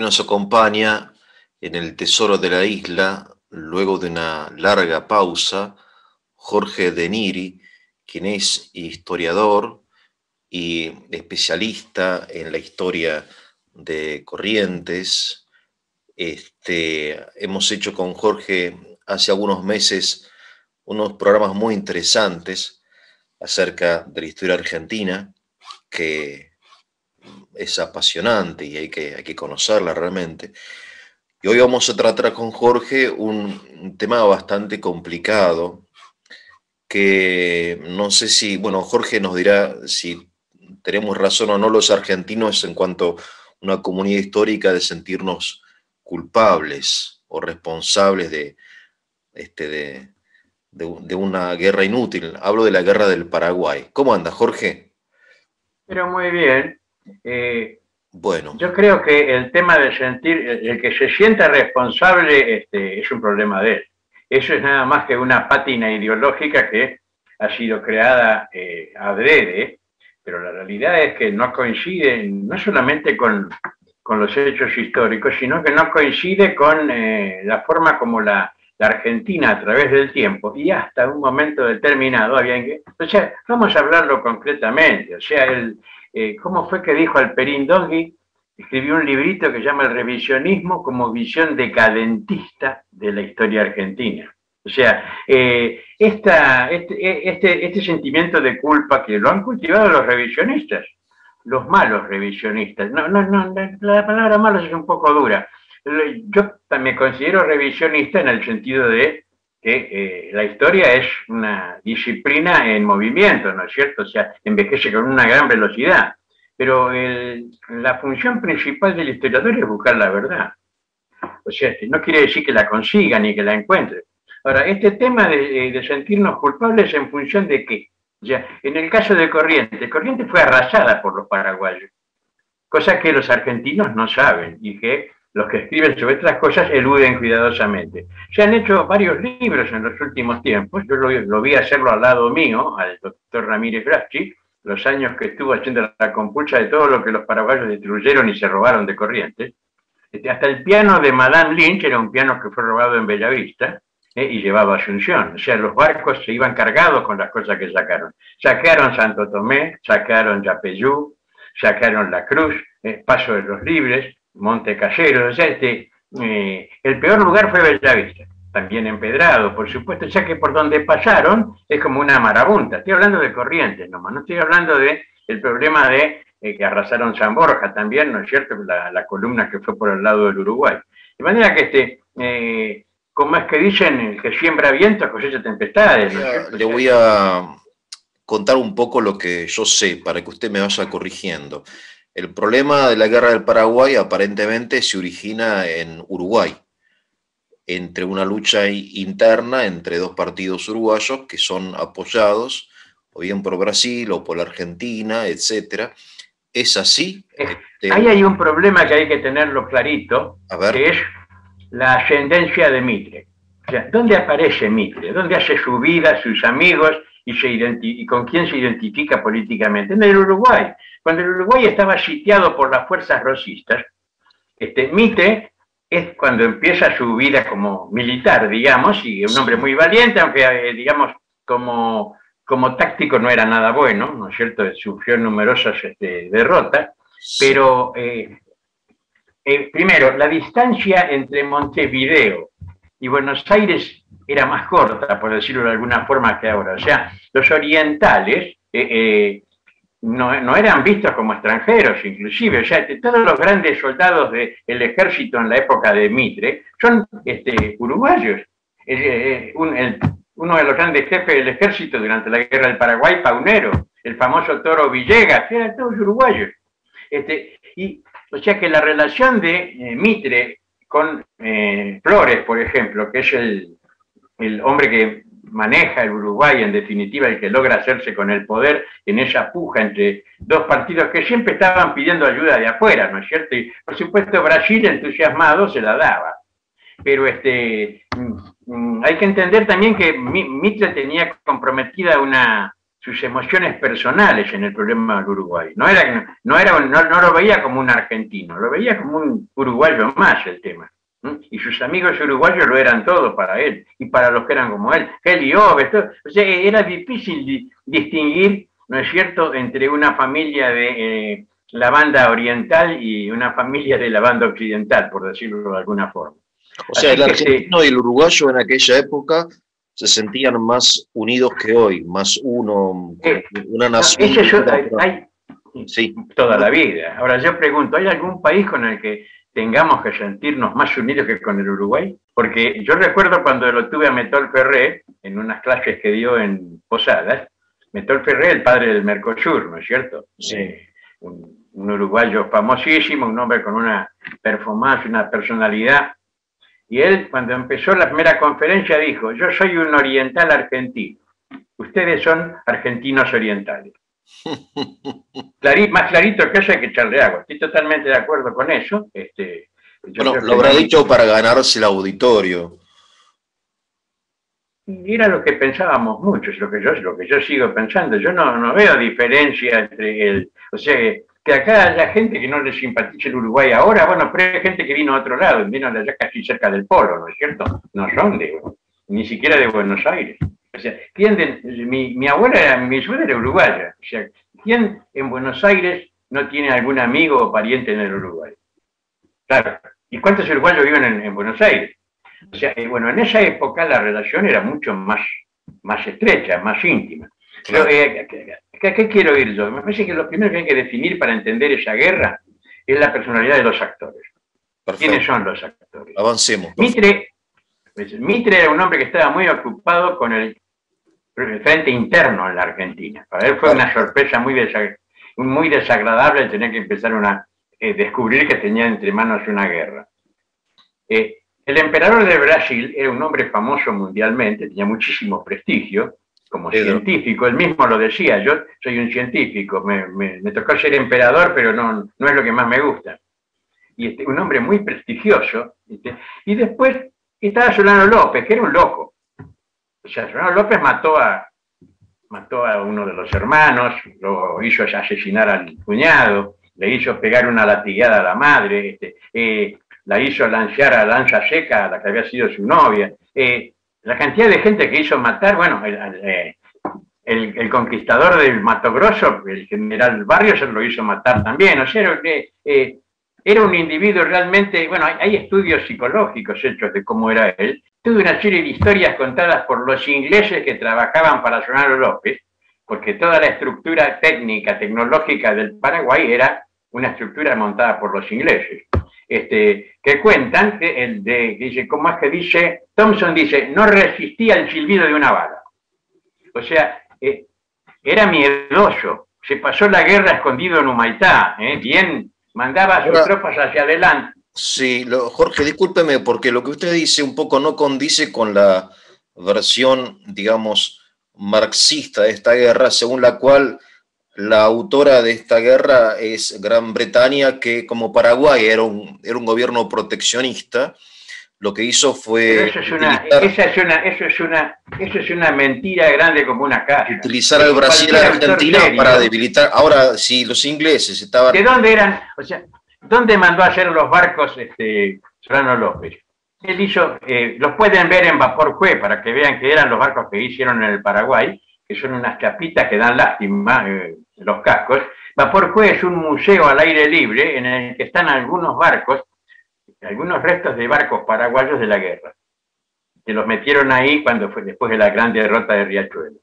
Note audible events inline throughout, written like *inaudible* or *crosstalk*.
Nos acompaña en el Tesoro de la Isla, luego de una larga pausa, Jorge Deniri, quien es historiador y especialista en la historia de Corrientes. Este, hemos hecho con Jorge hace algunos meses unos programas muy interesantes acerca de la historia argentina, que es apasionante y hay que, hay que conocerla realmente. Y hoy vamos a tratar con Jorge un, tema bastante complicado que no sé si, bueno, Jorge nos dirá si tenemos razón o no los argentinos en cuanto a una comunidad histórica de sentirnos culpables o responsables de, este, de, de, una guerra inútil. Hablo de la guerra del Paraguay. ¿Cómo anda, Jorge? Pero muy bien. Eh, bueno. Yo creo que el tema de sentir, el que se sienta responsable este, es un problema de él. Eso es nada más que una pátina ideológica que ha sido creada eh, adrede, pero la realidad es que no coincide no solamente con, con los hechos históricos, sino que no coincide con eh, la forma como la, la, Argentina a través del tiempo y hasta un momento determinado había que... O sea, vamos a hablarlo concretamente, o sea, el, eh, ¿cómo fue que dijo Alperín Dogui? Escribió un librito que llama El revisionismo como visión decadentista de la historia argentina. O sea, eh, este, eh, este, este, sentimiento de culpa que lo han cultivado los revisionistas, los malos revisionistas. No, no, no, la palabra malos es un poco dura. Yo me considero revisionista en el sentido de que eh, la historia es una disciplina en movimiento, ¿no es cierto? O sea, envejece con una gran velocidad. Pero la función principal del historiador es buscar la verdad. O sea, no quiere decir que la consiga ni que la encuentre. Ahora, este tema de, de sentirnos culpables en función de qué? Ya, en el caso de Corrientes, Corrientes fue arrasada por los paraguayos, cosa que los argentinos no saben y que los que escriben sobre estas cosas eluden cuidadosamente. Se han hecho varios libros en los últimos tiempos, yo lo, vi hacerlo al lado mío, al doctor Ramírez Braschi, los años que estuvo haciendo la compulsa de todo lo que los paraguayos destruyeron y se robaron de Corrientes. Este, hasta el piano de Madame Lynch era un piano que fue robado en Bellavista eh, y llevaba Asunción. O sea, los barcos se iban cargados con las cosas que sacaron. Sacaron Santo Tomé, sacaron Yapeyú, sacaron La Cruz, eh, Paso de los Libres, Monte Callero, o sea, este, eh, el peor lugar fue Bellavista, también empedrado, por supuesto, ya que por donde pasaron es como una marabunta. Estoy hablando de Corrientes nomás, no estoy hablando de problema de eh, que arrasaron San Borja también, ¿no es cierto? La, columna que fue por el lado del Uruguay. De manera que, este, eh, como es que dicen, que siembra viento cosecha tempestades. Le voy a contar un poco lo que yo sé para que usted me vaya corrigiendo. El problema de la guerra del Paraguay aparentemente se origina en Uruguay, entre una lucha interna entre dos partidos uruguayos que son apoyados o bien por Brasil o por la Argentina, etc. ¿Es así? Este, Ahí hay un problema que hay que tenerlo clarito, que es la ascendencia de Mitre. O sea, ¿dónde aparece Mitre? ¿Dónde hace su vida, sus amigos y, se y con quién se identifica políticamente? En el Uruguay. Cuando el Uruguay estaba sitiado por las fuerzas rosistas, este, Mitre es cuando empieza su vida como militar, digamos, y un hombre muy valiente, aunque, eh, digamos, como, como táctico no era nada bueno, ¿no es cierto? Sufrió numerosas este, derrotas, pero eh, eh, primero, la distancia entre Montevideo y Buenos Aires era más corta, por decirlo de alguna forma, que ahora. O sea, los orientales no, eran vistos como extranjeros, inclusive. O sea, todos los grandes soldados del ejército en la época de Mitre son este, uruguayos. Eh, uno de los grandes jefes del ejército durante la guerra del Paraguay, Paunero, el famoso Toro Villegas, eran todos uruguayos. Este, y, o sea que la relación de eh, Mitre con eh, Flores, por ejemplo, que es el, el hombre que maneja el Uruguay, en definitiva, el que logra hacerse con el poder en esa puja entre dos partidos que siempre estaban pidiendo ayuda de afuera, ¿no es cierto? Y por supuesto Brasil entusiasmado se la daba. Pero este, mm, mm, hay que entender también que Mitre tenía comprometida una, sus emociones personales en el problema del Uruguay. No, era, no, era, no, lo veía como un argentino, lo veía como un uruguayo más el tema. Y sus amigos uruguayos lo eran todos para él y para los que eran como él. Kelly Oves, o sea, era difícil distinguir, ¿no es cierto?, entre una familia de eh, la banda oriental y una familia de la banda occidental, por decirlo de alguna forma. O sea, el argentino y el uruguayo en aquella época se sentían más unidos que hoy, más uno, una nación. hay, sí. Toda la vida. Ahora yo pregunto, ¿hay algún país con el que tengamos que sentirnos más unidos que con el Uruguay? Porque yo recuerdo cuando lo tuve a Metol Ferré en unas clases que dio en Posadas, Metol Ferré, el padre del Mercosur, ¿no es cierto? Sí. Eh, un, un uruguayo famosísimo, un hombre con una performance, una personalidad y él, cuando empezó la primera conferencia, dijo, yo soy un oriental argentino, ustedes son argentinos orientales. *laughs* más clarito que eso hay que echarle agua. Estoy totalmente de acuerdo con eso. Este, bueno, lo habrá dicho para ganarse el auditorio. Y era lo que pensábamos muchos, lo que yo, lo que yo sigo pensando. Yo no, no veo diferencia entre el... O sea, que acá haya gente que no le simpatice el Uruguay ahora, bueno, pero hay gente que vino a otro lado, vino de allá casi cerca del polo, ¿no es cierto? No son de, ni siquiera de Buenos Aires. O sea, ¿quién de, mi, mi abuela, mi suegra era uruguaya. O sea, ¿quién en Buenos Aires no tiene algún amigo o pariente en el Uruguay? Claro. ¿Y cuántos uruguayos viven en, Buenos Aires? O sea, eh, bueno, en esa época la relación era mucho más, más estrecha, más íntima. Eh, ¿A qué quiero ir yo? Me parece que lo primero que hay que definir para entender esa guerra es la personalidad de los actores. ¿Quiénes son los actores? Avancemos. Mitre, pues, Mitre era un hombre que estaba muy ocupado con el, frente interno en la Argentina. Para él fue una sorpresa muy, muy desagradable tener que empezar a eh, descubrir que tenía entre manos una guerra. Eh, el emperador de Brasil era un hombre famoso mundialmente, tenía muchísimo prestigio, como científico, él mismo lo decía, yo soy un científico, me, tocó ser emperador, pero no, no es lo que más me gusta. Y este, un hombre muy prestigioso. Y después estaba Solano López, que era un loco. O sea, Solano López mató a, mató a uno de los hermanos, lo hizo asesinar al cuñado, le hizo pegar una latigada a la madre, este, eh, la hizo lanzar a lanza seca a la que había sido su novia. Eh, la cantidad de gente que hizo matar, bueno, el, eh, conquistador del Mato Grosso, el general Barrios, lo hizo matar también. O sea, eh, era un individuo realmente, bueno, hay, estudios psicológicos hechos de cómo era él. Tuve una serie de historias contadas por los ingleses que trabajaban para Sonaro López, porque toda la estructura técnica, tecnológica del Paraguay era una estructura montada por los ingleses este, que cuentan, que, el de, dice, ¿cómo es que dice? Thompson dice, no resistía el silbido de una bala. O sea, eh, era miedoso. Se pasó la guerra escondido en Humaitá, ¿eh? bien, mandaba a sus tropas hacia adelante. Sí, Jorge, discúlpeme, porque lo que usted dice un poco no condice con la versión, digamos, marxista de esta guerra, según la cual la autora de esta guerra es Gran Bretaña, que como Paraguay era un, era un gobierno proteccionista, lo que hizo fue... Eso es, una, eso, es una, mentira grande como una casa. Utilizar al Brasil y a Argentina para debilitar... Ahora, si los ingleses estaban... ¿De dónde eran? O sea, ¿dónde mandó a hacer los barcos este, Solano López? Él hizo, eh, los pueden ver en Vapor Jue para que vean que eran los barcos que hicieron en el Paraguay, que son unas chapitas que dan lástima, eh, los cascos. Vapor Cue es un museo al aire libre en el que están algunos barcos, algunos restos de barcos paraguayos de la guerra, que los metieron ahí cuando fue después de la gran derrota de Riachuelo.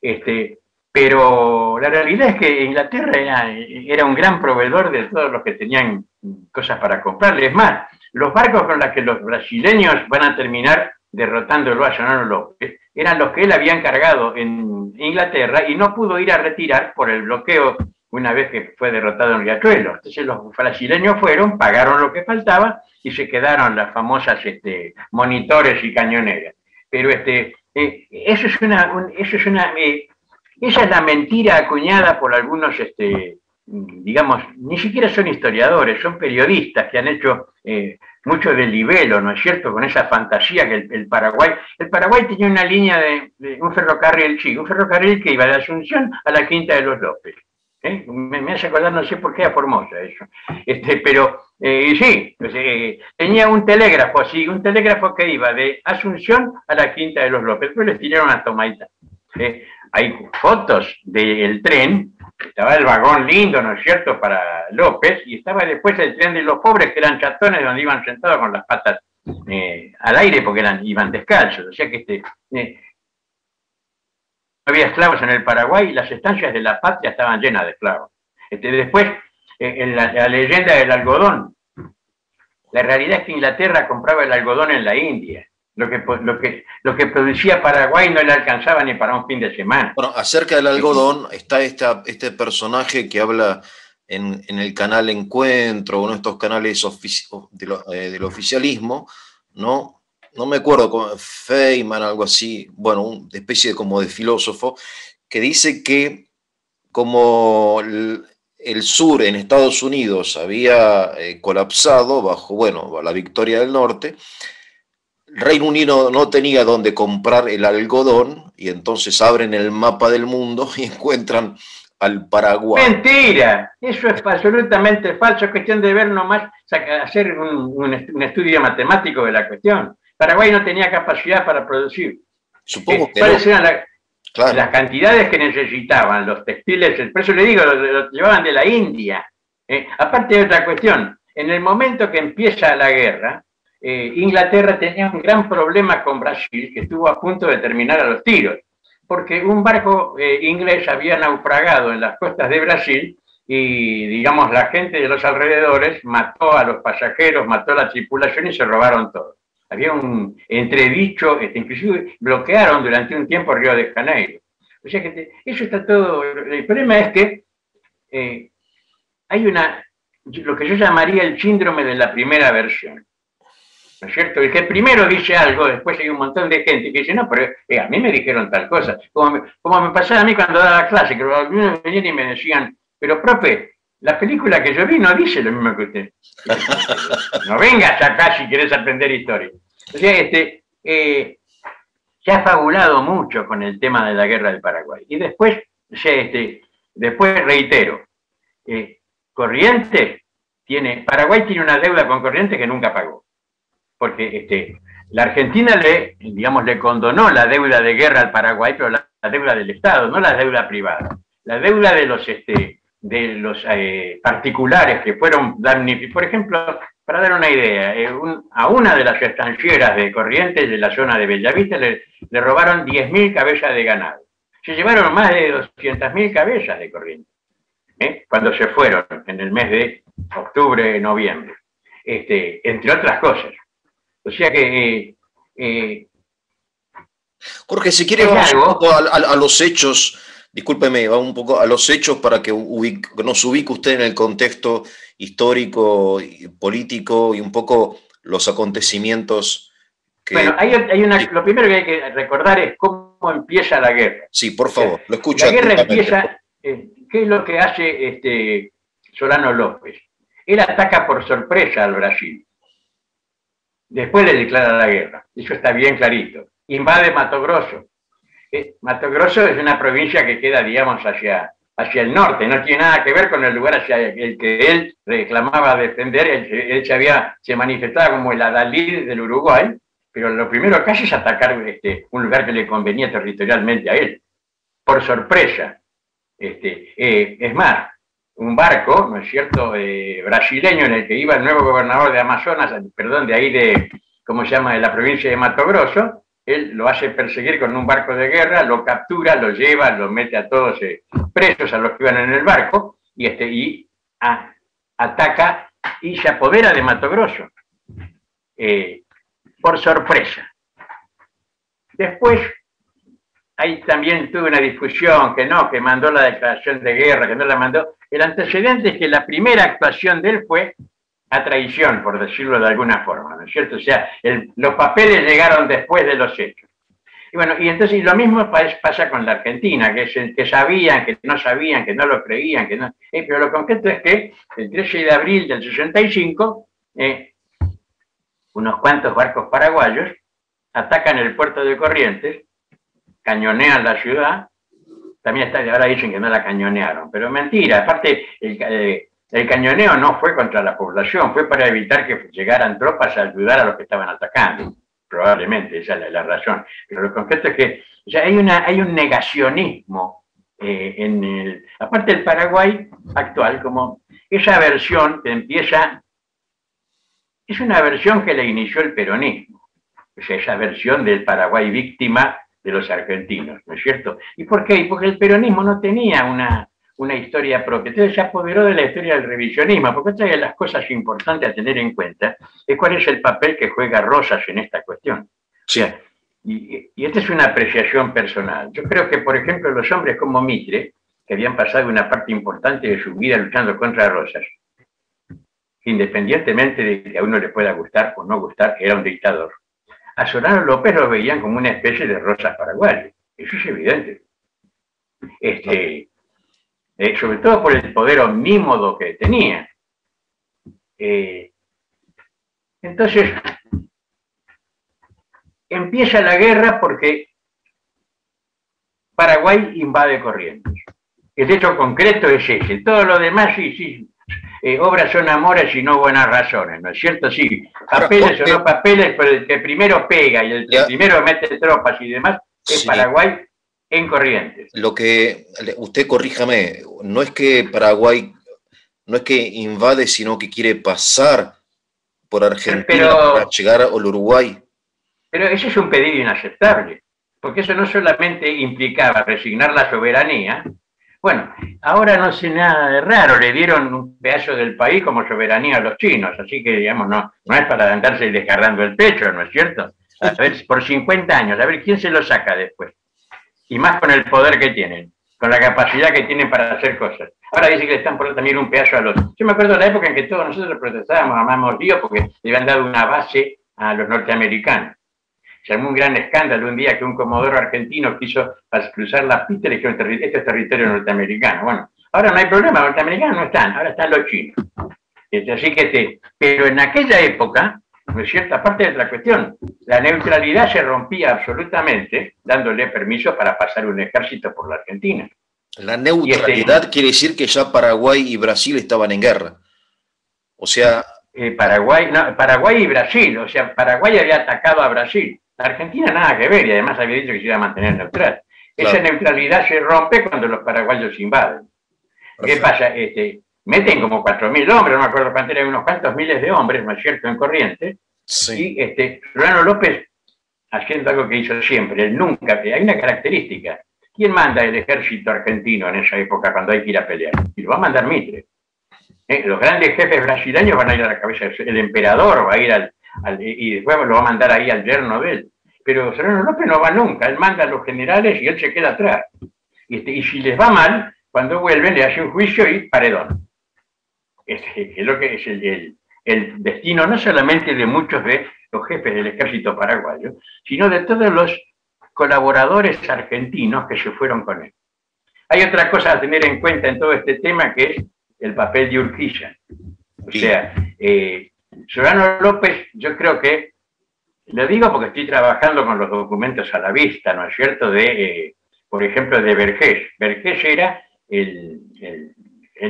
Este, pero la realidad es que Inglaterra era, un gran proveedor de todos los que tenían cosas para comprarle. Es más, los barcos con los que los brasileños van a terminar derrotándolo a Sonano López eran los que él había encargado en Inglaterra y no pudo ir a retirar por el bloqueo una vez que fue derrotado en Riachuelo. Entonces los brasileños fueron, pagaron lo que faltaba y se quedaron las famosas este, monitores y cañoneras. Pero este, eh, es una, eso es una, eh, esa es la mentira acuñada por algunos, este, digamos, ni siquiera son historiadores, son periodistas que han hecho eh, mucho de libelo, ¿no es cierto? Con esa fantasía que el, Paraguay, el Paraguay tenía una línea de, un ferrocarril, sí, un ferrocarril que iba de Asunción a la Quinta de los López. ¿Eh? Me, hace acordar, no sé por qué, a Formosa eso. Este, pero eh, sí, pues, eh, tenía un telégrafo, sí, un telégrafo que iba de Asunción a la Quinta de los López, pero le tiraron a Tomaita. Hay fotos del tren estaba el vagón lindo, ¿no es cierto?, para López, y estaba después el tren de los pobres, que eran chatones, donde iban sentados con las patas al aire, porque eran, iban descalzos. O sea que este, había esclavos en el Paraguay y las estancias de la patria estaban llenas de esclavos. Este, después, eh, en la, leyenda del algodón, la realidad es que Inglaterra compraba el algodón en la India. Lo que, lo, que, lo que producía Paraguay no le alcanzaba ni para un fin de semana. Bueno, acerca del algodón, está esta, este personaje que habla en, el canal Encuentro, uno de estos canales eh, del oficialismo, ¿no? No me acuerdo, Feynman, algo así, bueno, una especie como de filósofo, que dice que como el, sur en Estados Unidos había eh, colapsado bajo, bueno, la victoria del norte, Reino Unido no tenía dónde comprar el algodón y entonces abren el mapa del mundo *laughs* y encuentran al Paraguay. Mentira, eso es absolutamente falso, es cuestión de ver nomás, hacer un, estudio matemático de la cuestión. Paraguay no tenía capacidad para producir. Supongo eh, que no. las cantidades que necesitaban los textiles? Por eso le digo, lo, llevaban de la India. Eh, aparte de otra cuestión, en el momento que empieza la guerra, eh, Inglaterra tenía un gran problema con Brasil, que estuvo a punto de terminar a los tiros, porque un barco eh, inglés había naufragado en las costas de Brasil y, digamos, la gente de los alrededores mató a los pasajeros, mató a la tripulación y se robaron todo. Había un entredicho, este, inclusive bloquearon durante un tiempo Río de Janeiro. O sea que eso está todo. El problema es que eh, hay una, lo que yo llamaría el síndrome de la primera versión. ¿no es cierto? El que primero dice algo, después hay un montón de gente que dice, no, pero eh, a mí me dijeron tal cosa. Como me, como me pasaba a mí cuando daba clase, que algunos venían y me decían, pero profe, la película que yo vi no dice lo mismo que usted. *laughs* no vengas acá si quieres aprender historia. O sea, este, eh, se ha fabulado mucho con el tema de la guerra del Paraguay. Y después, o sea, este, después reitero, eh, Corrientes tiene, Paraguay tiene una deuda con Corrientes que nunca pagó porque este, la Argentina le, digamos, le condonó la deuda de guerra al Paraguay, pero la, deuda del Estado, no la deuda privada. La deuda de los, este, de los eh, particulares que fueron damnificados. Por ejemplo, para dar una idea, eh, a una de las estancieras de Corrientes de la zona de Bellavista le, le robaron 10.000 cabezas de ganado. Se llevaron más de 200.000 cabezas de Corrientes, ¿eh? cuando se fueron en el mes de octubre, noviembre, este, entre otras cosas. O sea que... Jorge, si quiere vamos un poco a, los hechos, discúlpeme, vamos un poco a los hechos para que nos ubique usted en el contexto histórico, y político y un poco los acontecimientos que... Bueno, hay, una, lo primero que hay que recordar es cómo empieza la guerra. Sí, por favor, lo escucho. La guerra empieza, eh, ¿qué es lo que hace este Solano López? Él ataca por sorpresa al Brasil. Después le declara la guerra. Eso está bien clarito. Invade Mato Grosso. Mato Grosso es una provincia que queda, digamos, hacia, hacia el norte. No tiene nada que ver con el lugar hacia el que él reclamaba defender. Él, se, había, se manifestaba como el adalid del Uruguay, pero lo primero que hace es atacar este, un lugar que le convenía territorialmente a él. Por sorpresa. Este, eh, es más, un barco, ¿no es cierto?, eh, brasileño en el que iba el nuevo gobernador de Amazonas, perdón, de ahí de, ¿cómo se llama?, de la provincia de Mato Grosso, él lo hace perseguir con un barco de guerra, lo captura, lo lleva, lo mete a todos eh, presos, a los que iban en el barco, y, este, y ataca y se apodera de Mato Grosso, eh, por sorpresa. Después ahí también tuve una discusión, que no, que mandó la declaración de guerra, que no la mandó. El antecedente es que la primera actuación de él fue a traición, por decirlo de alguna forma, ¿no es cierto? O sea, los papeles llegaron después de los hechos. Y bueno, y entonces lo mismo pasa con la Argentina, que, que sabían, que no sabían, que no lo creían, que no... Eh, pero lo concreto es que el 13 de abril del 65, eh, unos cuantos barcos paraguayos atacan el puerto de Corrientes, cañonean la ciudad, también está, ahora dicen que no la cañonearon, pero mentira, aparte el, eh, el cañoneo no fue contra la población, fue para evitar que llegaran tropas a ayudar a los que estaban atacando, probablemente, esa es la, razón. Pero lo concreto es que hay, un negacionismo eh, en el, aparte del Paraguay actual, como esa versión que empieza, es una versión que le inició el peronismo, sea, esa versión del Paraguay víctima de los argentinos, ¿no es cierto? ¿Y por qué? Porque el peronismo no tenía una, una historia propia. Entonces se apoderó de la historia del revisionismo, porque otra de las cosas importantes a tener en cuenta es cuál es el papel que juega Rosas en esta cuestión. Sí. Y, y, esta es una apreciación personal. Yo creo que, por ejemplo, los hombres como Mitre, que habían pasado una parte importante de su vida luchando contra Rosas, independientemente de que a uno le pueda gustar o no gustar, era un dictador, a Solano López lo veían como una especie de Rosas paraguayo. Eso es evidente. Este, eh, sobre todo por el poder omnímodo que tenía. Eh, entonces, empieza la guerra porque Paraguay invade Corrientes. El hecho concreto es ese. Todo lo demás, sí, sí. Eh, obras son amores y no buenas razones, ¿no es cierto? Sí, papeles o no papeles, pero el que primero pega y el que primero mete tropas y demás es Paraguay en Corrientes. Lo que, usted corríjame, no es que Paraguay, no es que invade, sino que quiere pasar por Argentina para llegar al Uruguay. Pero eso es un pedido inaceptable, porque eso no solamente implicaba resignar la soberanía, bueno, ahora no sé nada de raro, le dieron un pedazo del país como soberanía a los chinos, así que digamos, no, no es para andarse descargando el pecho, ¿no es cierto? A ver, por 50 años, a ver quién se lo saca después y más con el poder que tienen, con la capacidad que tienen para hacer cosas. Ahora dice que le están poniendo también un pedazo a los... Yo me acuerdo de la época en que todos nosotros protestábamos, amamos Dios, porque le habían dado una base a los norteamericanos. Se armó un gran escándalo un día que un comodoro argentino quiso cruzar la pista y le dijeron, este es territorio norteamericano. Bueno, ahora no hay problema, los norteamericanos no están, ahora están los chinos. Así que, pero en aquella época, ¿no es cierto? Aparte de otra cuestión, la neutralidad se rompía absolutamente dándole permiso para pasar un ejército por la Argentina. La neutralidad quiere decir que ya Paraguay y Brasil estaban en guerra. O sea... Eh, Paraguay, Paraguay y Brasil, o sea, Paraguay había atacado a Brasil. La Argentina nada que ver y además había dicho que se iba a mantener neutral. Esa neutralidad se rompe cuando los paraguayos invaden. ¿Qué pasa? Este, meten como 4.000 hombres, no me acuerdo cuánto eran, unos cuantos miles de hombres, ¿no es cierto?, en corriente. Y este, Solano López, haciendo algo que hizo siempre, él nunca, hay una característica. ¿Quién manda el ejército argentino en esa época cuando hay que ir a pelear? Y lo va a mandar Mitre. Eh, los grandes jefes brasileños van a ir a la cabeza, el emperador va a ir al, y después lo va a mandar ahí al yerno de él. Pero Solano López no va nunca, él manda a los generales y él se queda atrás. Y, este, y si les va mal, cuando vuelven le hace un juicio y paredón es, lo que es el, destino no solamente de muchos de los jefes del ejército paraguayo, sino de todos los colaboradores argentinos que se fueron con él. Hay otra cosa a tener en cuenta en todo este tema que es el papel de Urquiza. O sea, eh, Solano López, yo creo que, lo digo porque estoy trabajando con los documentos a la vista, ¿no es cierto?, de, eh, por ejemplo, de Vergés. Vergés era el, el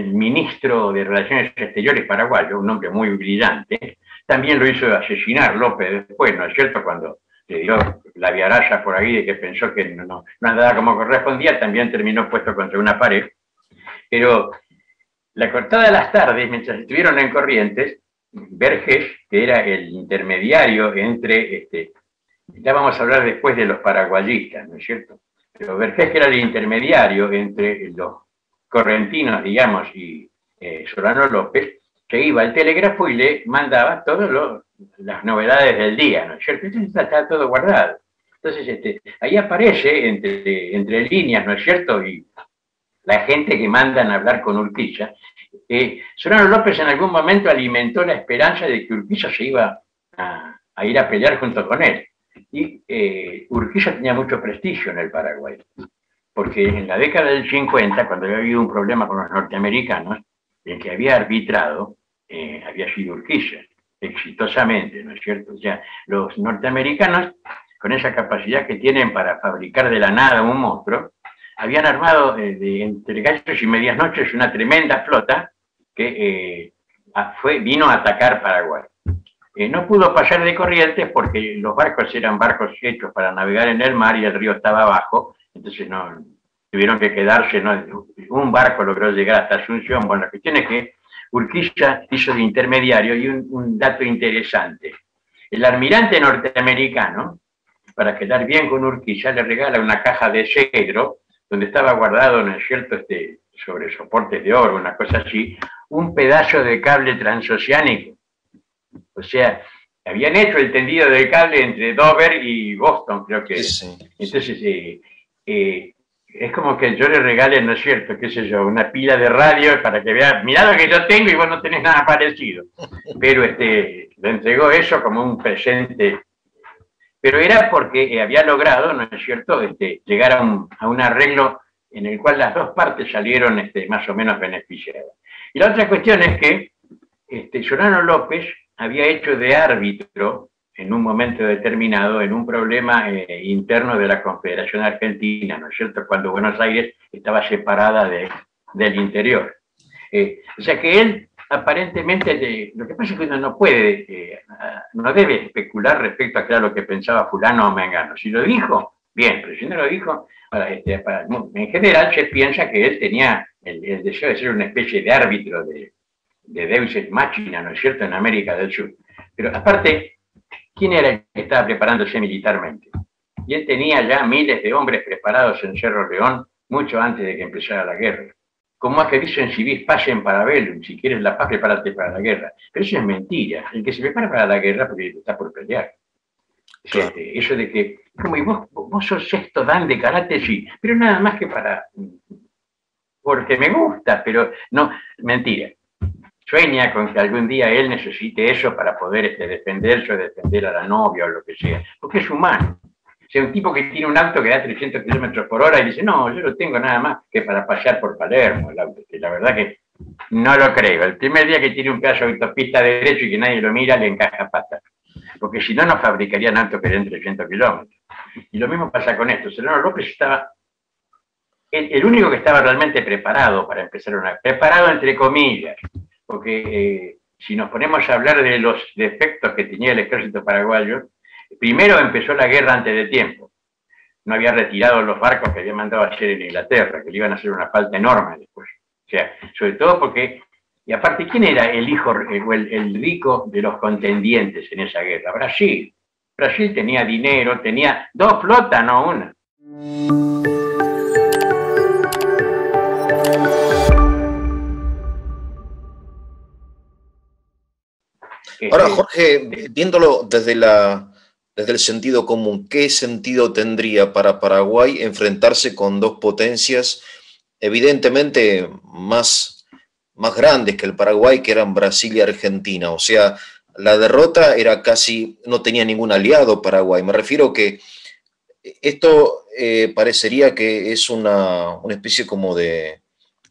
ministro de Relaciones Exteriores paraguayo, un hombre muy brillante, también lo hizo asesinar López después, ¿no es cierto? Cuando le dio la viaraza por ahí de que pensó que no, no, andaba como correspondía, también terminó puesto contra una pared. Pero la cortada de las tardes, mientras estuvieron en Corrientes, Verges, que era el intermediario entre, este, ya vamos a hablar después de los paraguayistas, ¿no es cierto? Pero Verges que era el intermediario entre los correntinos, digamos, y eh, Solano López, que iba al telégrafo y le mandaba todas las novedades del día, ¿no es cierto? Entonces está, todo guardado. Entonces, este, ahí aparece entre, entre líneas, ¿no es cierto? Y la gente que mandan a hablar con Urquiza. Eh, Solano López en algún momento alimentó la esperanza de que Urquiza se iba a, ir a pelear junto con él. Y eh, Urquiza tenía mucho prestigio en el Paraguay porque en la década del 50, cuando había habido un problema con los norteamericanos, el que había arbitrado eh, había sido Urquiza. exitosamente, ¿no es cierto? O sea, los norteamericanos, con esa capacidad que tienen para fabricar de la nada un monstruo, habían armado eh, entre gallos y medias noches una tremenda flota que eh, vino a atacar Paraguay. Eh, no pudo pasar de corrientes porque los barcos eran barcos hechos para navegar en el mar y el río estaba abajo, entonces no tuvieron que quedarse, ¿no? un barco logró llegar hasta Asunción. Bueno, la cuestión es que Urquiza hizo de intermediario y un, dato interesante. El almirante norteamericano, para quedar bien con Urquiza, le regala una caja de cedro donde estaba guardado, ¿no es cierto?, este, sobre soportes de oro, una cosa así, un pedazo de cable transoceánico. O sea, habían hecho el tendido del cable entre Dover y Boston, creo que. Entonces, eh, eh, es como que yo le regale, ¿no es cierto?, qué sé yo, una pila de radio para que vea, mirá lo que yo tengo y vos no tenés nada parecido. Pero este, le entregó eso como un presente. Pero era porque había logrado, ¿no es cierto?, este, llegar a un, a un arreglo en el cual las dos partes salieron este, más o menos beneficiadas. Y la otra cuestión es que este, Solano López había hecho de árbitro en un momento determinado en un problema eh, interno de la Confederación Argentina, ¿no es cierto?, cuando Buenos Aires estaba separada de, del interior. Eh, o sea que él aparentemente, lo que pasa es que uno no puede, eh, no debe especular respecto a lo que pensaba fulano o mengano. Si lo dijo, bien, pero si no lo dijo, este, en general se piensa que él tenía el, deseo de ser una especie de árbitro de, de Deus Ex Machina, ¿no es cierto?, en América del Sur. Pero aparte, ¿quién era el que estaba preparándose militarmente? Y él tenía ya miles de hombres preparados en Cerro León mucho antes de que empezara la guerra. Como es que dicen civis pasen para Belum, si quieres la paz, prepárate para la guerra. Pero eso es mentira. El que se prepara para la guerra porque está por pelear. Eso de que, como, y vos, vos sos esto, dan de karate, sí, pero nada más que para, porque me gusta, pero no, mentira. Sueña con que algún día él necesite eso para poder este, defenderse o defender a la novia o lo que sea, porque es humano. O sea, un tipo que tiene un auto que da 300 kilómetros por hora y dice, no, yo lo tengo nada más que para pasear por Palermo el auto, la verdad que no lo creo. El primer día que tiene un pedazo de autopista derecho y que nadie lo mira, le encaja patas porque si no, no fabricarían autos que den 300 kilómetros. Y lo mismo pasa con esto. Sereno López estaba, el, único que estaba realmente preparado para empezar una, preparado entre comillas, porque eh, si nos ponemos a hablar de los defectos que tenía el ejército paraguayo, primero empezó la guerra antes de tiempo. No había retirado los barcos que había mandado a hacer en Inglaterra, que le iban a hacer una falta enorme después. O sea, sobre todo porque y aparte, ¿quién era el hijo o el, rico de los contendientes en esa guerra? Brasil. Brasil tenía dinero, tenía dos flotas, no una. Ahora, Jorge, viéndolo desde, la, desde el sentido común, ¿qué sentido tendría para Paraguay enfrentarse con dos potencias evidentemente más más grandes que el Paraguay, que eran Brasil y Argentina. O sea, la derrota era casi, no tenía ningún aliado Paraguay. Me refiero que esto eh, parecería que es una, especie como de,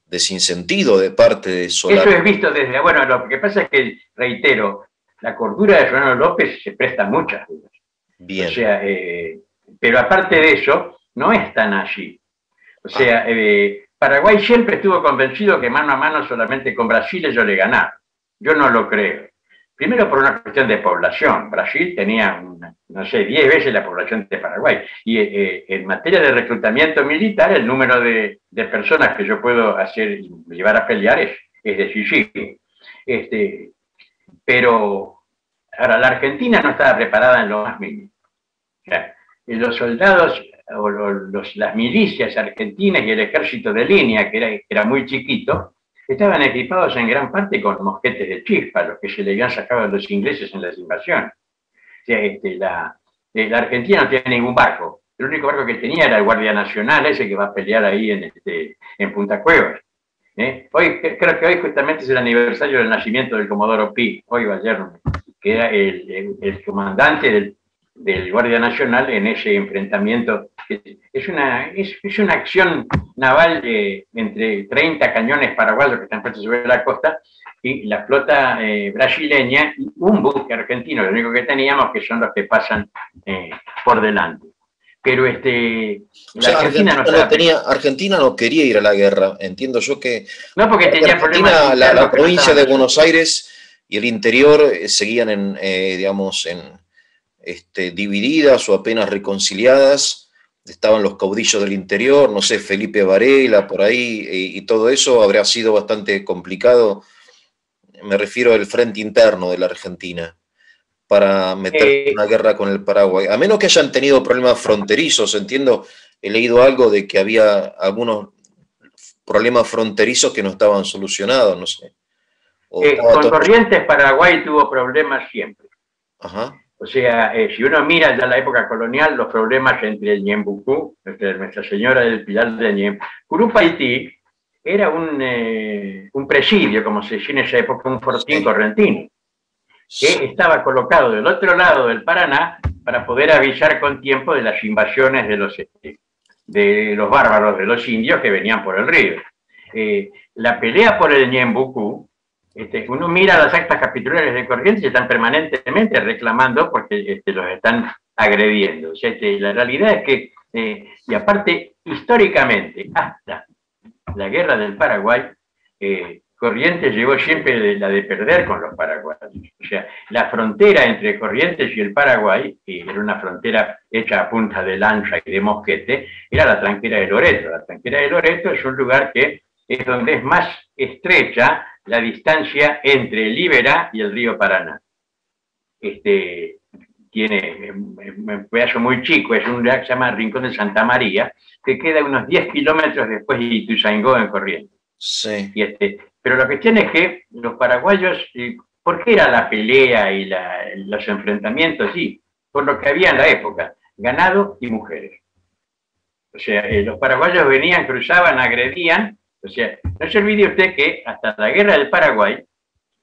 de, sinsentido de parte de Solano. Eso es visto desde, bueno, lo que pasa es que, reitero, la cordura de Solano López se presta muchas dudas. Bien. O sea, eh, pero aparte de eso, no es tan allí. O sea, ah. eh, Paraguay siempre estuvo convencido que mano a mano solamente con Brasil ellos le ganaron. Yo no lo creo. Primero por una cuestión de población. Brasil tenía, no sé, 10 veces la población de Paraguay. Y eh, eh, en materia de reclutamiento militar, el número de, personas que yo puedo hacer llevar a pelear es, es decisivo. Este, pero ahora, la Argentina no estaba preparada en lo más mínimo. los soldados o las milicias argentinas y el ejército de línea, que era, muy chiquito, estaban equipados en gran parte con mosquetes de chispa, los que se le habían sacado a los ingleses en las invasiones. O este, la, eh, la, Argentina no tiene ningún barco. El único barco que tenía era el Guardia Nacional, ese que va a pelear ahí en, este, en Punta Cuevas. ¿Eh? Hoy, creo que hoy justamente es el aniversario del nacimiento del Comodoro Pi, hoy ayer, que era el, el comandante del del Guardia Nacional en ese enfrentamiento. Es una, es, una acción naval de, entre 30 cañones paraguayos que están puestos sobre la costa y la flota eh, brasileña y un buque argentino, lo único que teníamos que son los que pasan eh, por delante. Pero este, Argentina, no, tenía, Argentina no quería ir a la guerra, entiendo yo que... No, porque tenía Argentina, la, la provincia de Buenos Aires y el interior eh, seguían en, digamos, en, este, divididas o apenas reconciliadas. Estaban los caudillos del interior, no sé, Felipe Varela por ahí, y, todo eso habría sido bastante complicado. Me refiero al frente interno de la Argentina para meter eh, una guerra con el Paraguay. A menos que hayan tenido problemas fronterizos, entiendo, he leído algo de que había algunos problemas fronterizos que no estaban solucionados, no sé. Eh, con Corrientes Paraguay tuvo problemas siempre. Ajá. O sea, eh, si uno mira ya la época colonial, los problemas entre el Ñembucú, entre Nuestra Señora del Pilar de Ñembucú, Curupaití era un, eh, un, presidio, como se decía en esa época, un fortín correntino, que estaba colocado del otro lado del Paraná para poder avisar con tiempo de las invasiones de los, este, de los bárbaros, de los indios que venían por el río. Eh, la pelea por el Ñembucú este, uno mira las actas capitulares de Corrientes y están permanentemente reclamando porque este, los están agrediendo. O sea, este, la realidad es que, eh, y aparte, históricamente, hasta la guerra del Paraguay, eh, Corrientes llegó siempre la de perder con los paraguayos. O sea, la frontera entre Corrientes y el Paraguay, que era una frontera hecha a punta de lancha y de mosquete, era la tranquera de Loreto. La tranquera de Loreto es un lugar que es donde es más estrecha la distancia entre el Iberá y el río Paraná. Este, tiene un pedazo muy chico, es un lugar que se llama Rincón de Santa María, que queda unos 10 kilómetros después de Ituzaingó en corriente. Sí. Y este, pero la cuestión es que los paraguayos, eh, ¿por qué era la pelea y los enfrentamientos? Sí, por lo que había en la época, ganado y mujeres. O sea, eh, los paraguayos venían, cruzaban, agredían, o sea, no se olvide usted que hasta la guerra del Paraguay,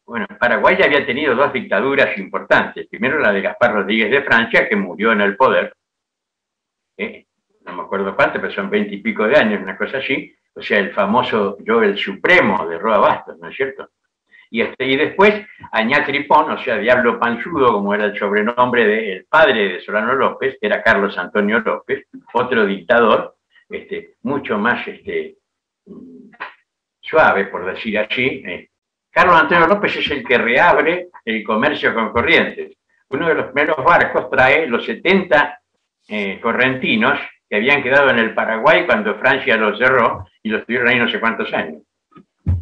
bueno, Paraguay ya había tenido dos dictaduras importantes. Primero la de Gaspar Rodríguez de Francia, que murió en el poder. ¿eh? No me acuerdo cuánto, pero son veinte y pico de años, una cosa así. O sea, el famoso yo el supremo de Roa Bastos, ¿no es cierto? Y, este, y después Añá Tripón, o sea, Diablo Panzudo, como era el sobrenombre del padre de Solano López, era Carlos Antonio López, otro dictador, este, mucho más este, suave, por decir así. Eh, Carlos Antonio López es el que reabre el comercio con Corrientes. Uno de los primeros barcos trae los 70 eh, correntinos que habían quedado en el Paraguay cuando Francia los cerró y los tuvieron ahí no sé cuántos años.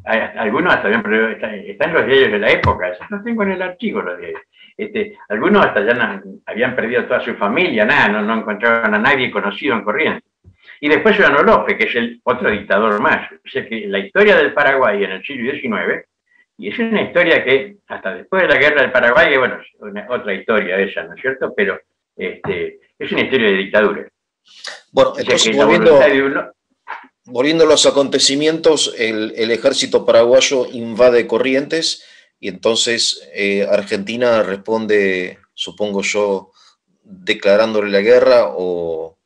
Algunos hasta habían perdido, están los diarios de la época, los tengo en el archivo los diarios. Este, algunos hasta ya habían perdido toda su familia, nada, no, no encontraban a nadie conocido en Corrientes. Y después Solano López, que es el otro dictador más. O sea que la historia del Paraguay en el siglo XIX, y es una historia que hasta después de la guerra del Paraguay, bueno, es otra historia esa, ¿no es cierto? Pero este, es una historia de dictadura. Bueno, entonces volviendo, a los acontecimientos, el, ejército paraguayo invade Corrientes y entonces eh, Argentina responde, supongo yo, declarándole la guerra o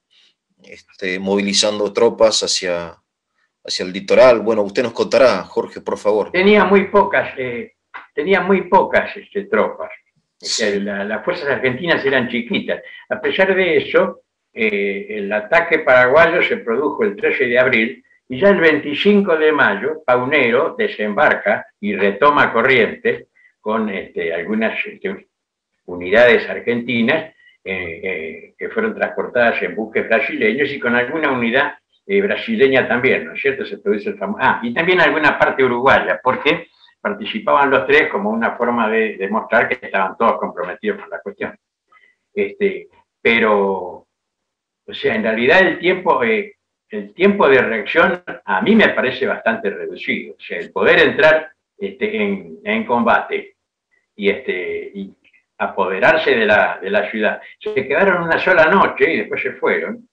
este, movilizando tropas hacia, hacia el litoral. Bueno, usted nos contará, Jorge, por favor. Tenía muy pocas, eh, tenía muy pocas este, tropas. las fuerzas argentinas eran chiquitas. A pesar de eso, eh, el ataque paraguayo se produjo el 13 de abril y ya el 25 de mayo Paunero desembarca y retoma Corrientes con este, algunas este, unidades argentinas eh, eh, que fueron transportadas en buques brasileños y con alguna unidad eh, brasileña también, ¿no es cierto? Se produce el. Ah, y también alguna parte uruguaya, porque participaban los tres como una forma de demostrar que estaban todos comprometidos con la cuestión. Este, pero, o sea, en realidad el tiempo, el tiempo de reacción a mí me parece bastante reducido. O sea, el poder entrar este, en, combate y, este, apoderarse de la, ciudad. Se quedaron una sola noche y después se fueron.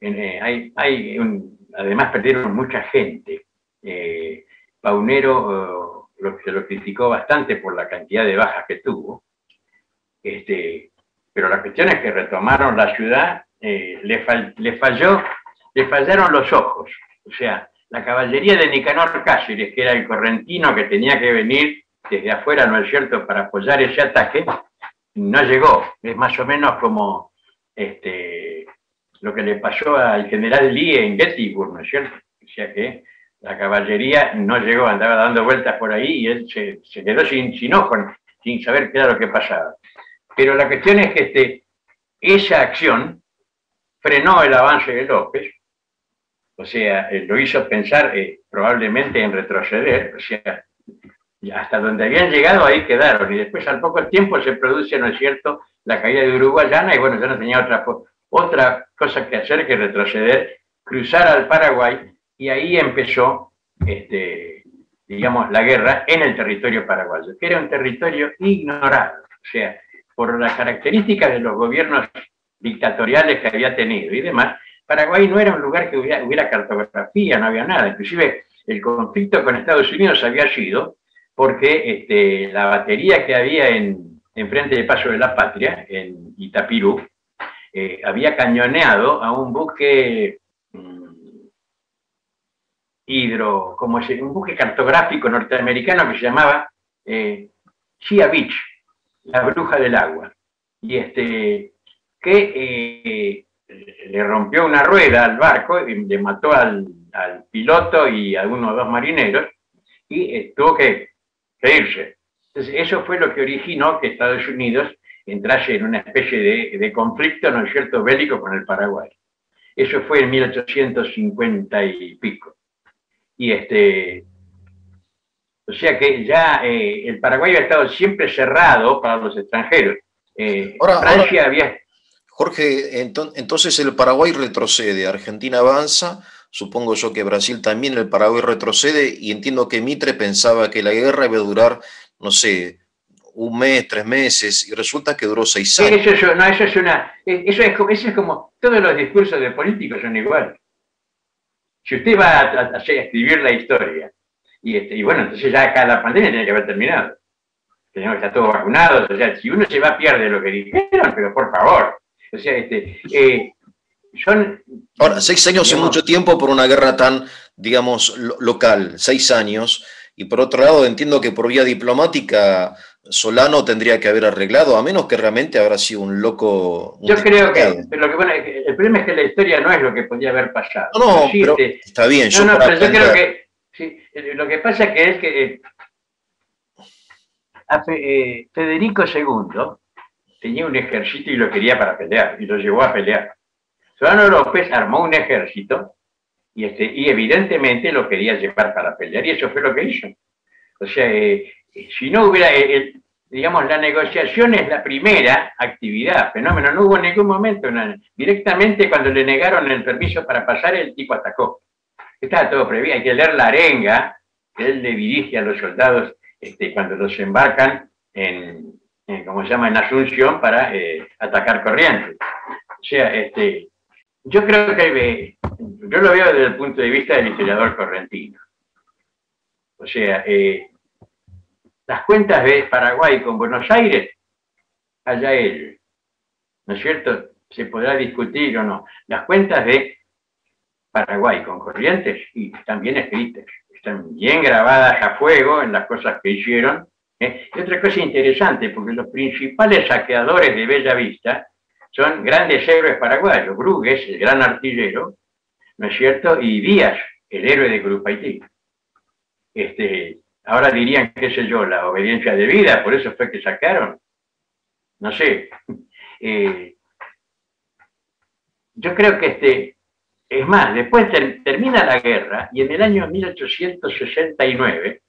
Eh, hay, además perdieron mucha gente. Eh, Paunero eh, se lo criticó bastante por la cantidad de bajas que tuvo. Este, pero la cuestión es que retomaron la ciudad, eh, le, le, falló, le fallaron los ojos. O sea, la caballería de Nicanor Cáceres, que era el correntino que tenía que venir desde afuera, ¿no es cierto?, para apoyar ese ataque, no llegó. Es más o menos como este, lo que le pasó al general Lee en Gettysburg, ¿no es cierto? O sea que la caballería no llegó, andaba dando vueltas por ahí y él se, quedó sin, sin ojo, sin saber qué era lo que pasaba. Pero la cuestión es que este, esa acción frenó el avance de López, o sea, eh, lo hizo pensar eh, probablemente en retroceder, o sea, hasta donde habían llegado ahí quedaron, y después al poco tiempo se produce, ¿no es cierto?, la caída de Uruguayana, y bueno, ya no tenía otra, otra cosa que hacer que retroceder, cruzar al Paraguay, y ahí empezó, este, digamos, la guerra en el territorio paraguayo, que era un territorio ignorado, o sea, por las características de los gobiernos dictatoriales que había tenido y demás, Paraguay no era un lugar que hubiera, cartografía, no había nada. Inclusive el conflicto con Estados Unidos había sido porque este, la batería que había en, frente del Paso de la Patria, en Itapirú, eh, había cañoneado a un buque mm, hidro, como es, un buque cartográfico norteamericano que se llamaba eh, Chia Beach, la bruja del agua. Y este, que eh, le rompió una rueda al barco y le mató al, piloto y a uno o dos marineros y eh, tuvo que, irse. Entonces, eso fue lo que originó que Estados Unidos entrase en una especie de, conflicto, ¿no es cierto?, bélico con el Paraguay. Eso fue en 1850 y pico. Y este, o sea que ya eh, el Paraguay ha estado siempre cerrado para los extranjeros. Eh, Francia había Jorge, entonces el Paraguay retrocede, Argentina avanza, supongo yo que Brasil también, el Paraguay retrocede y entiendo que Mitre pensaba que la guerra iba a durar, no sé, un mes, tres meses, y resulta que duró seis años. Eso, es, no, eso, es una, eso, es, como, todos los discursos de políticos son iguales. Si usted va a, escribir la historia, y, este, y bueno, entonces ya acá la pandemia tiene que haber terminado. Tenemos que estar todos vacunados, o sea, si uno se va pierde lo que dijeron, pero por favor, o sea, este, eh, Ahora, seis años es mucho tiempo por una guerra tan, digamos, local, seis años. Y por otro lado, entiendo que por vía diplomática Solano tendría que haber arreglado, a menos que realmente habrá sido un loco. Yo creo que, pero lo que bueno, el problema es que la historia no es lo que podía haber pasado. No, pero este, está bien. No, no, pero yo creo que lo que pasa es que eh, eh, Federico II tenía un ejército y lo quería para pelear, y lo llevó a pelear. Solano López armó un ejército y, este, y evidentemente lo quería llevar para pelear, y eso fue lo que hizo. O sea, eh, si no hubiera, eh, digamos, la negociación es la primera actividad, fenómeno, no hubo en ningún momento, directamente cuando le negaron el permiso para pasar, el tipo atacó. Estaba todo previsto, hay que leer la arenga que él le dirige a los soldados este, cuando los embarcan en, como se llama, en Asunción para eh, atacar Corrientes. O sea, este, yo creo que yo lo veo desde el punto de vista del historiador correntino. O sea, eh, las cuentas de Paraguay con Buenos Aires, allá él. ¿No es cierto? Se podrá discutir o no. Las cuentas de Paraguay con Corrientes y están bien escritas, están bien grabadas a fuego en las cosas que hicieron ¿eh? Y otra cosa interesante, porque los principales saqueadores de Bella Vista son grandes héroes paraguayos, Brugues, el gran artillero, ¿no es cierto? Y Díaz, el héroe de Grupo Haití. Este, ahora dirían, qué sé yo, la obediencia de vida, por eso fue que sacaron. No sé. *laughs* Eh, yo creo que este, es más, después termina la guerra y en el año 1869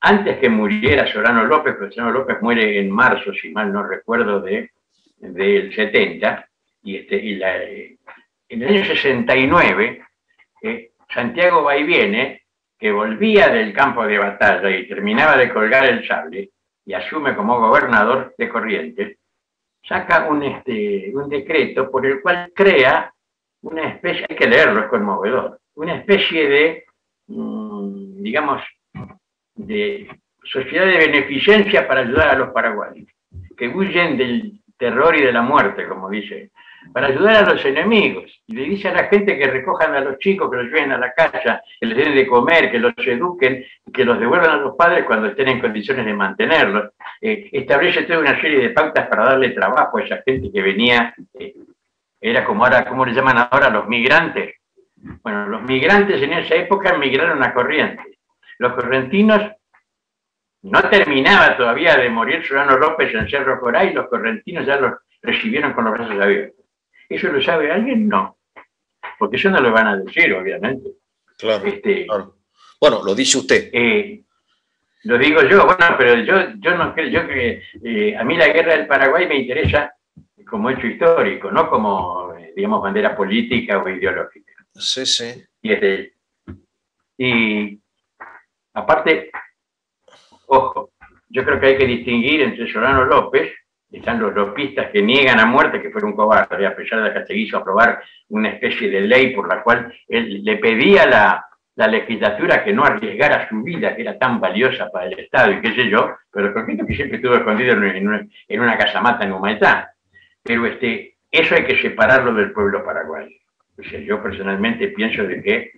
antes que muriera Solano López, porque Solano López muere en marzo, si mal no recuerdo, de, del 70, y, este, y en el año 69, eh, Santiago Vaiviene, que volvía del campo de batalla y terminaba de colgar el sable, y asume como gobernador de Corrientes, saca un, este, decreto por el cual crea una especie, hay que leerlo, es conmovedor, una especie de, mm, digamos, de sociedad de beneficencia para ayudar a los paraguayos, que huyen del terror y de la muerte, como dice, para ayudar a los enemigos. Y le dice a la gente que recojan a los chicos, que los lleven a la casa, que les den de comer, que los eduquen, que los devuelvan a los padres cuando estén en condiciones de mantenerlos. Eh, establece toda una serie de pautas para darle trabajo a esa gente que venía, eh, era como ahora, ¿cómo le llaman ahora? Los migrantes. Bueno, los migrantes en esa época migraron a Corrientes. Los correntinos no terminaba todavía de morir Solano López en Cerro Coray y los correntinos ya los recibieron con los brazos abiertos. ¿Eso lo sabe alguien? No. Porque eso no lo van a decir, obviamente. Claro. Este, bueno, lo dice usted. Eh, lo digo yo, bueno, pero yo, yo no creo, yo que eh, a mí la guerra del Paraguay me interesa como hecho histórico, no como, eh, digamos, bandera política o ideológica. Sí, sí. Y, este, y aparte, Ojo, yo creo que hay que distinguir entre Solano López, están los lopistas que niegan a muerte que fue un cobarde, a pesar de que hasta quiso aprobar una especie de ley por la cual él le pedía la, la legislatura que no arriesgara su vida, que era tan valiosa para el Estado y qué sé yo, pero el que siempre estuvo escondido en una, en una casamata en Humaitá. Pero este, eso hay que separarlo del pueblo paraguayo. Yo personalmente pienso de que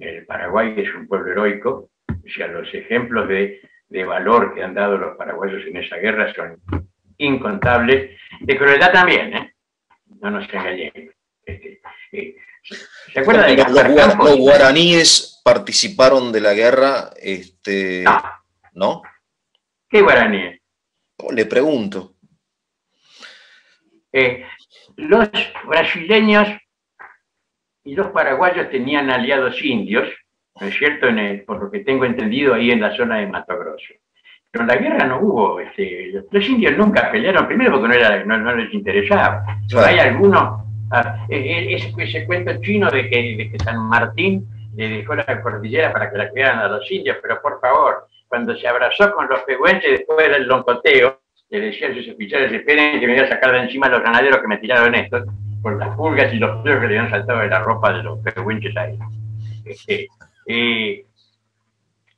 el Paraguay es un pueblo heroico, o sea, los ejemplos de de valor que han dado los paraguayos en esa guerra son incontables, de crueldad también, ¿eh? no nos engañemos. Este, eh, ¿Se acuerda de los, los, guaraníes participaron de la guerra? Este, no. ¿No? ¿Qué guaraníes? le pregunto. Eh, los brasileños y los paraguayos tenían aliados indios ¿no es cierto? por lo que tengo entendido ahí en la zona de Mato Grosso. Pero en la guerra no hubo, este, los indios nunca pelearon, primero porque no, era, no, les interesaba. Hay algunos, ah, e, e, ese, ese, cuento chino de que, San Martín le dejó la cordillera para que la cuidaran a los indios, pero por favor, cuando se abrazó con los pehuenches después del loncoteo, le decían a sus oficiales, esperen que me voy a sacar de encima a los ganaderos que me tiraron estos, por las pulgas y los fríos que le habían saltado de la ropa de los pehuenches ahí. Este,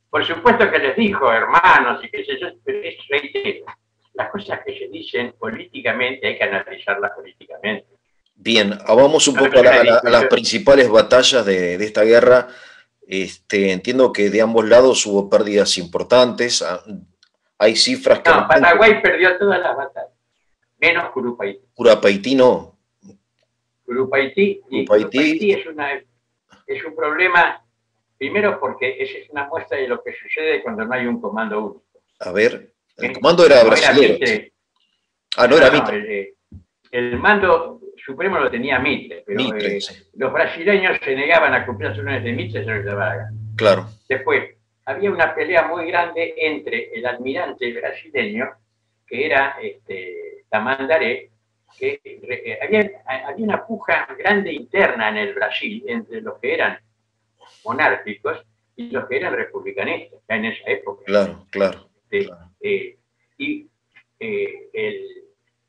por supuesto que les dijo, hermanos, y que sé yo, pero es reitero, las cosas que se dicen políticamente hay que analizarlas políticamente. Bien, vamos un poco a, las principales batallas de, esta guerra. Este, entiendo que de ambos lados hubo pérdidas importantes. Ah, hay cifras que... No, Paraguay perdió todas las batallas, menos Curupaití. Curupaití no. Curupaití, Curupaití es, una, es un problema Primero porque esa es una muestra de lo que sucede cuando no hay un comando único. A ver, el comando era brasileño. ah, no era Mitre. El, mando supremo lo tenía Mitre, pero eh, los brasileños se negaban a cumplir las órdenes de Mitre, se lo Claro. Después, había una pelea muy grande entre el almirante brasileño, que era este, Tamandaré, que eh, había, había una puja grande interna en el Brasil entre los que eran monárquicos y los que eran republicanistas, ya en esa época. Claro, claro. Este, eh, y eh, el,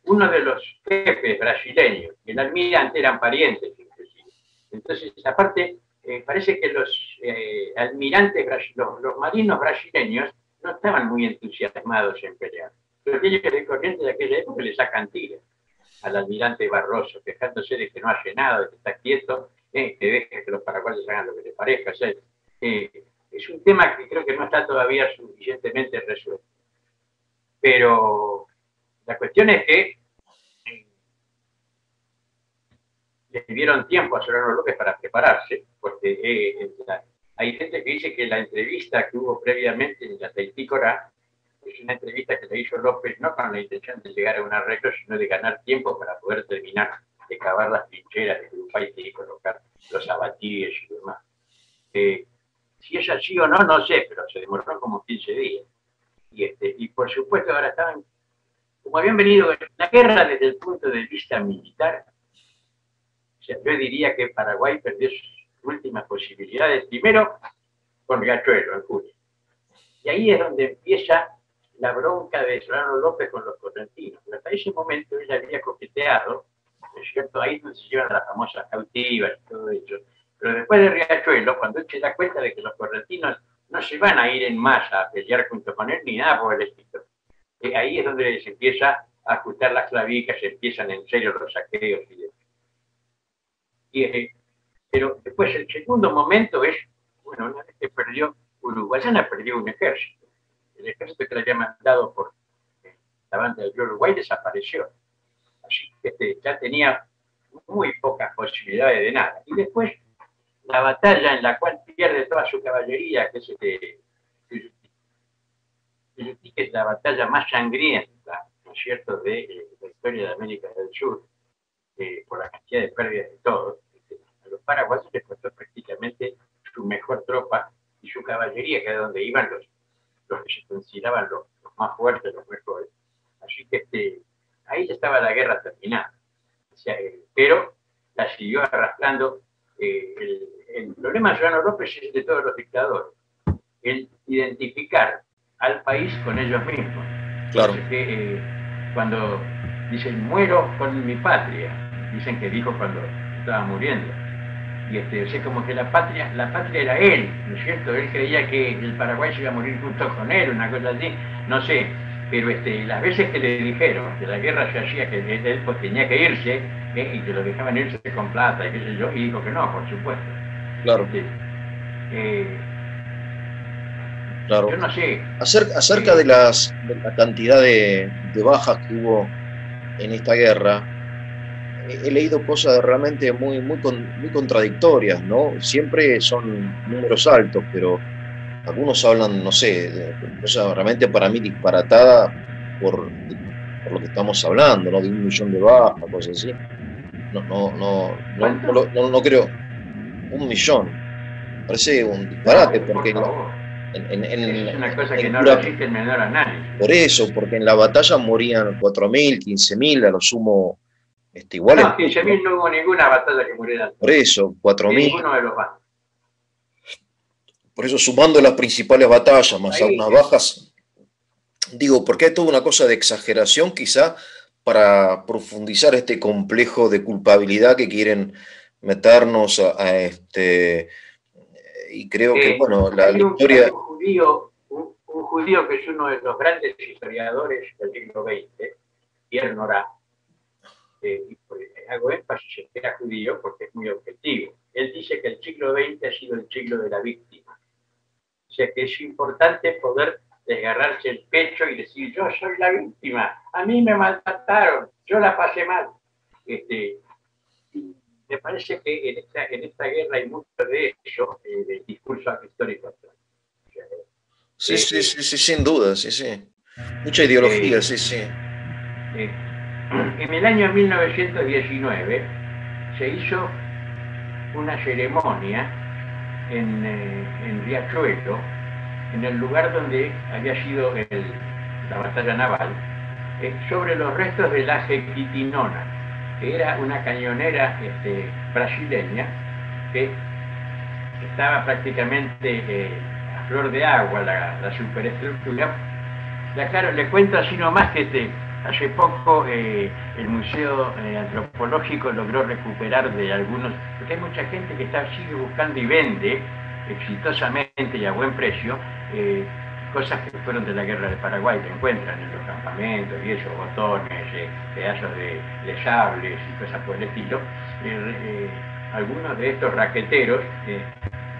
uno de los jefes brasileños y el almirante eran parientes, inclusive. Entonces, aparte, eh, parece que los almirantes, los, los, marinos brasileños no estaban muy entusiasmados en pelear. Pero aquellos de corriente de aquella época le sacan tiras al almirante Barroso, quejándose de que no hace nada, de que está quieto que deje que los paraguayos hagan lo que les parezca. Eh, es un tema que creo que no está todavía suficientemente resuelto. Pero la cuestión es que eh, le dieron tiempo a Solano López para prepararse, porque eh, hay gente que dice que la entrevista que hubo previamente en la Teitícora es una entrevista que le hizo López no con la intención de llegar a un arreglo, sino de ganar tiempo para poder terminar de cavar las trincheras de Grupay y colocar los abatíes y demás. Eh, si es así o no, no sé, pero se demoró como 15 días. Y, este, y por supuesto ahora estaban, como habían venido la guerra desde el punto de vista militar, yo diría que Paraguay perdió sus últimas posibilidades, primero con Riachuelo en junio. Y ahí es donde empieza la bronca de Solano López con los correntinos. Pero hasta ese momento ella había coqueteado es cierto? Ahí donde se llevan las famosas cautivas y todo eso. Pero después de Riachuelo, cuando él se da cuenta de que los correntinos no se van a ir en masa a pelear junto con él ni nada por el estilo, eh, ahí es donde se empieza ajustar las clavicas, empiezan en serio los saqueos y demás. Eh, pero después el segundo momento es, bueno, una vez que perdió, Uruguayana perdió un ejército. El ejército que le había mandado por eh, la banda de Uruguay desapareció. Este, ya tenía muy pocas posibilidades de nada. Y después la batalla en la cual pierde toda su caballería, que es este, que es la batalla más sangrienta, ¿no es cierto?, de, eh, la historia de América del Sur, eh, por la cantidad de pérdidas de todos. Este, a los paraguayos les costó prácticamente su mejor tropa y su caballería, que era donde iban los, los que se consideraban los, más fuertes, los mejores. Así que este, ahí ya estaba la guerra terminada. Eh, pero la siguió arrastrando. el, el problema de Giovanni López es de todos los dictadores. El identificar al país con ellos mismos. Claro. Que, eh, cuando dicen muero con mi patria, dicen que dijo cuando estaba muriendo. Y este, o sea, como que la patria, la patria era él, ¿no es cierto? Él creía que el Paraguay se iba a morir junto con él, una cosa así, no sé. Pero este, las veces que le dijeron que la guerra se hacía, que él pues, tenía que irse, eh, y que lo dejaban irse con plata, y qué sé yo, y dijo que no, por supuesto. Claro. Este, eh, Claro. Yo no sé. Acerca, de, las, la cantidad de, bajas que hubo en esta guerra, he, leído cosas realmente muy, muy, muy contradictorias, ¿no? Siempre son números altos, pero algunos hablan, no sé, de cosas realmente para mí disparatada por, por, lo que estamos hablando, ¿no? De un millón de bajas, cosas así. No, no, no, no, no, no creo. Un millón. Parece un disparate, porque es una cosa que no lo existe el menor análisis. Por eso, porque en la batalla morían 4.000, 15.000, a lo sumo este, igual. No, 15.000 no hubo ninguna batalla que muriera. Por eso, 4.000. Ninguno de los Por eso, sumando las principales batallas, más algunas bajas, digo, porque hay toda una cosa de exageración quizá para profundizar este complejo de culpabilidad que quieren meternos a este y creo que, bueno, la historia... Un judío, un, judío que es uno de los grandes historiadores del siglo XX, Pierre Nora, eh, hago énfasis en que era judío porque es muy objetivo. Él dice que el siglo XX ha sido el siglo de la víctima. O sea que es importante poder desgarrarse el pecho y decir, yo soy la víctima, a mí me maltrataron, yo la pasé mal. Este, me parece que en esta, en esta guerra hay mucho de eso, eh, del discurso histórico Sí, sí, eh, sí, sí, sin duda, sí, sí. Mucha ideología, eh, sí, sí. en el año 1919 se hizo una ceremonia en, en Riachuelo, en el lugar donde había sido la batalla naval, sobre los restos de la Jequitinona que era una cañonera este, brasileña que estaba prácticamente eh, a flor de agua, la, superestructura. Ya, claro, le cuento así nomás que este, hace poco eh, el Museo eh, Antropológico logró recuperar de algunos, porque hay mucha gente que está, sigue buscando y vende exitosamente y a buen precio cosas que fueron de la guerra de Paraguay, que encuentran en los campamentos y esos botones, eh, pedazos de, de, sables y cosas por el estilo. Eh, eh, algunos de estos raqueteros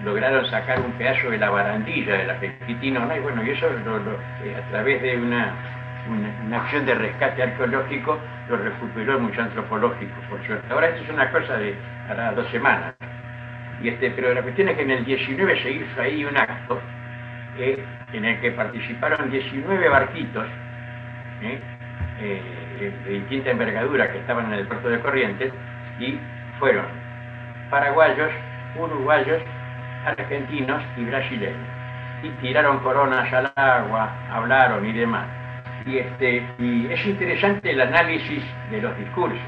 lograron sacar un pedazo de la barandilla de la Pequitinona y bueno, y eso a través de una, una, acción de rescate arqueológico lo recuperó el Antropológico, por suerte. Ahora esto es una cosa de hará dos semanas. Y este, pero la cuestión es que en el 19 se hizo ahí un acto en el que participaron 19 barquitos ¿eh? Eh, de distinta envergadura que estaban en el puerto de Corrientes y fueron paraguayos, uruguayos, argentinos y brasileños. Y tiraron coronas al agua, hablaron y demás. Y, este, y es interesante el análisis de los discursos,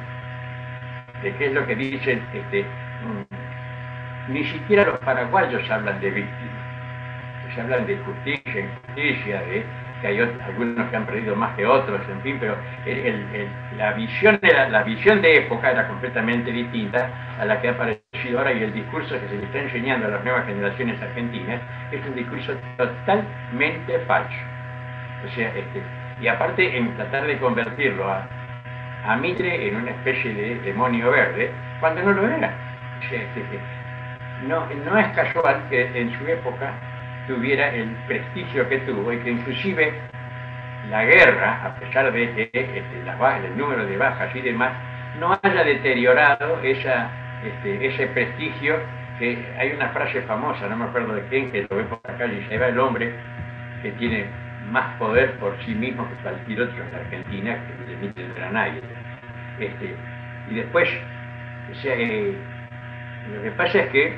de qué es lo que dicen. Este, mm, ni siquiera los paraguayos hablan de víctimas se hablan de justicia, injusticia, de que hay algunos que han perdido más que otros, en fin, pero la, visión de la, visión de época era completamente distinta a la que ha aparecido ahora y el discurso que se le está enseñando a las nuevas generaciones argentinas es un discurso totalmente falso. O sea, este, y aparte en tratar de convertirlo a, a Mitre en una especie de demonio verde, cuando no lo era. No, no es casual que en su época tuviera el prestigio que tuvo y que inclusive la guerra, a pesar de que este, el número de bajas y demás, no haya deteriorado esa, este, ese prestigio que hay una frase famosa, no me acuerdo de quién, que lo ve por calle y se va el hombre que tiene más poder por sí mismo que cualquier otro en la Argentina, que le a nadie. Este, y después, eh, lo que pasa es que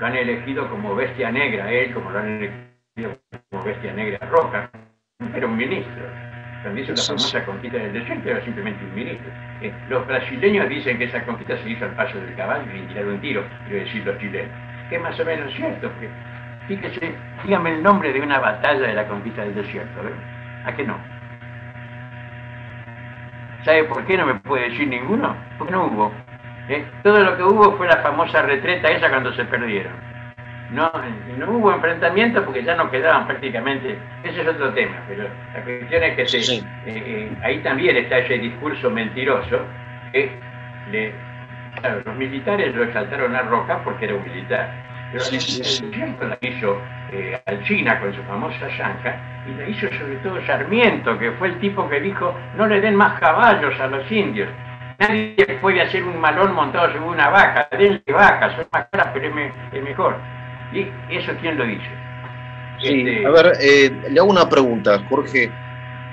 lo han elegido como bestia negra él, como lo han elegido como bestia negra roja, era un ministro. Cuando hizo la famosa conquista del desierto era simplemente un ministro. Eh, los brasileños dicen que esa conquista se hizo al paso del caballo y tiraron un tiro, quiero decir los chilenos. Que es más o menos cierto. Que, fíjese, dígame el nombre de una batalla de la conquista del desierto. ¿A qué no? ¿Sabe por qué no me puede decir ninguno? Porque no hubo. ¿eh? Todo lo que hubo fue la famosa retreta esa cuando se perdieron. No, no hubo enfrentamientos porque ya no quedaban prácticamente. Ese es otro tema, pero la cuestión es que eh, eh, ahí también está ese discurso mentiroso que los militares lo exaltaron a Roca porque era un militar. Pero sí, sí, la hizo al China con su famosa yanca y la hizo sobre todo Sarmiento, que fue el tipo que dijo no le den más caballos a los indios. Nadie puede hacer un malón montado sobre una vaca, denle vaca, son más caras, pero es, mejor. ¿Y eso quién lo dice? Sí, este, a ver, eh, le hago una pregunta, Jorge.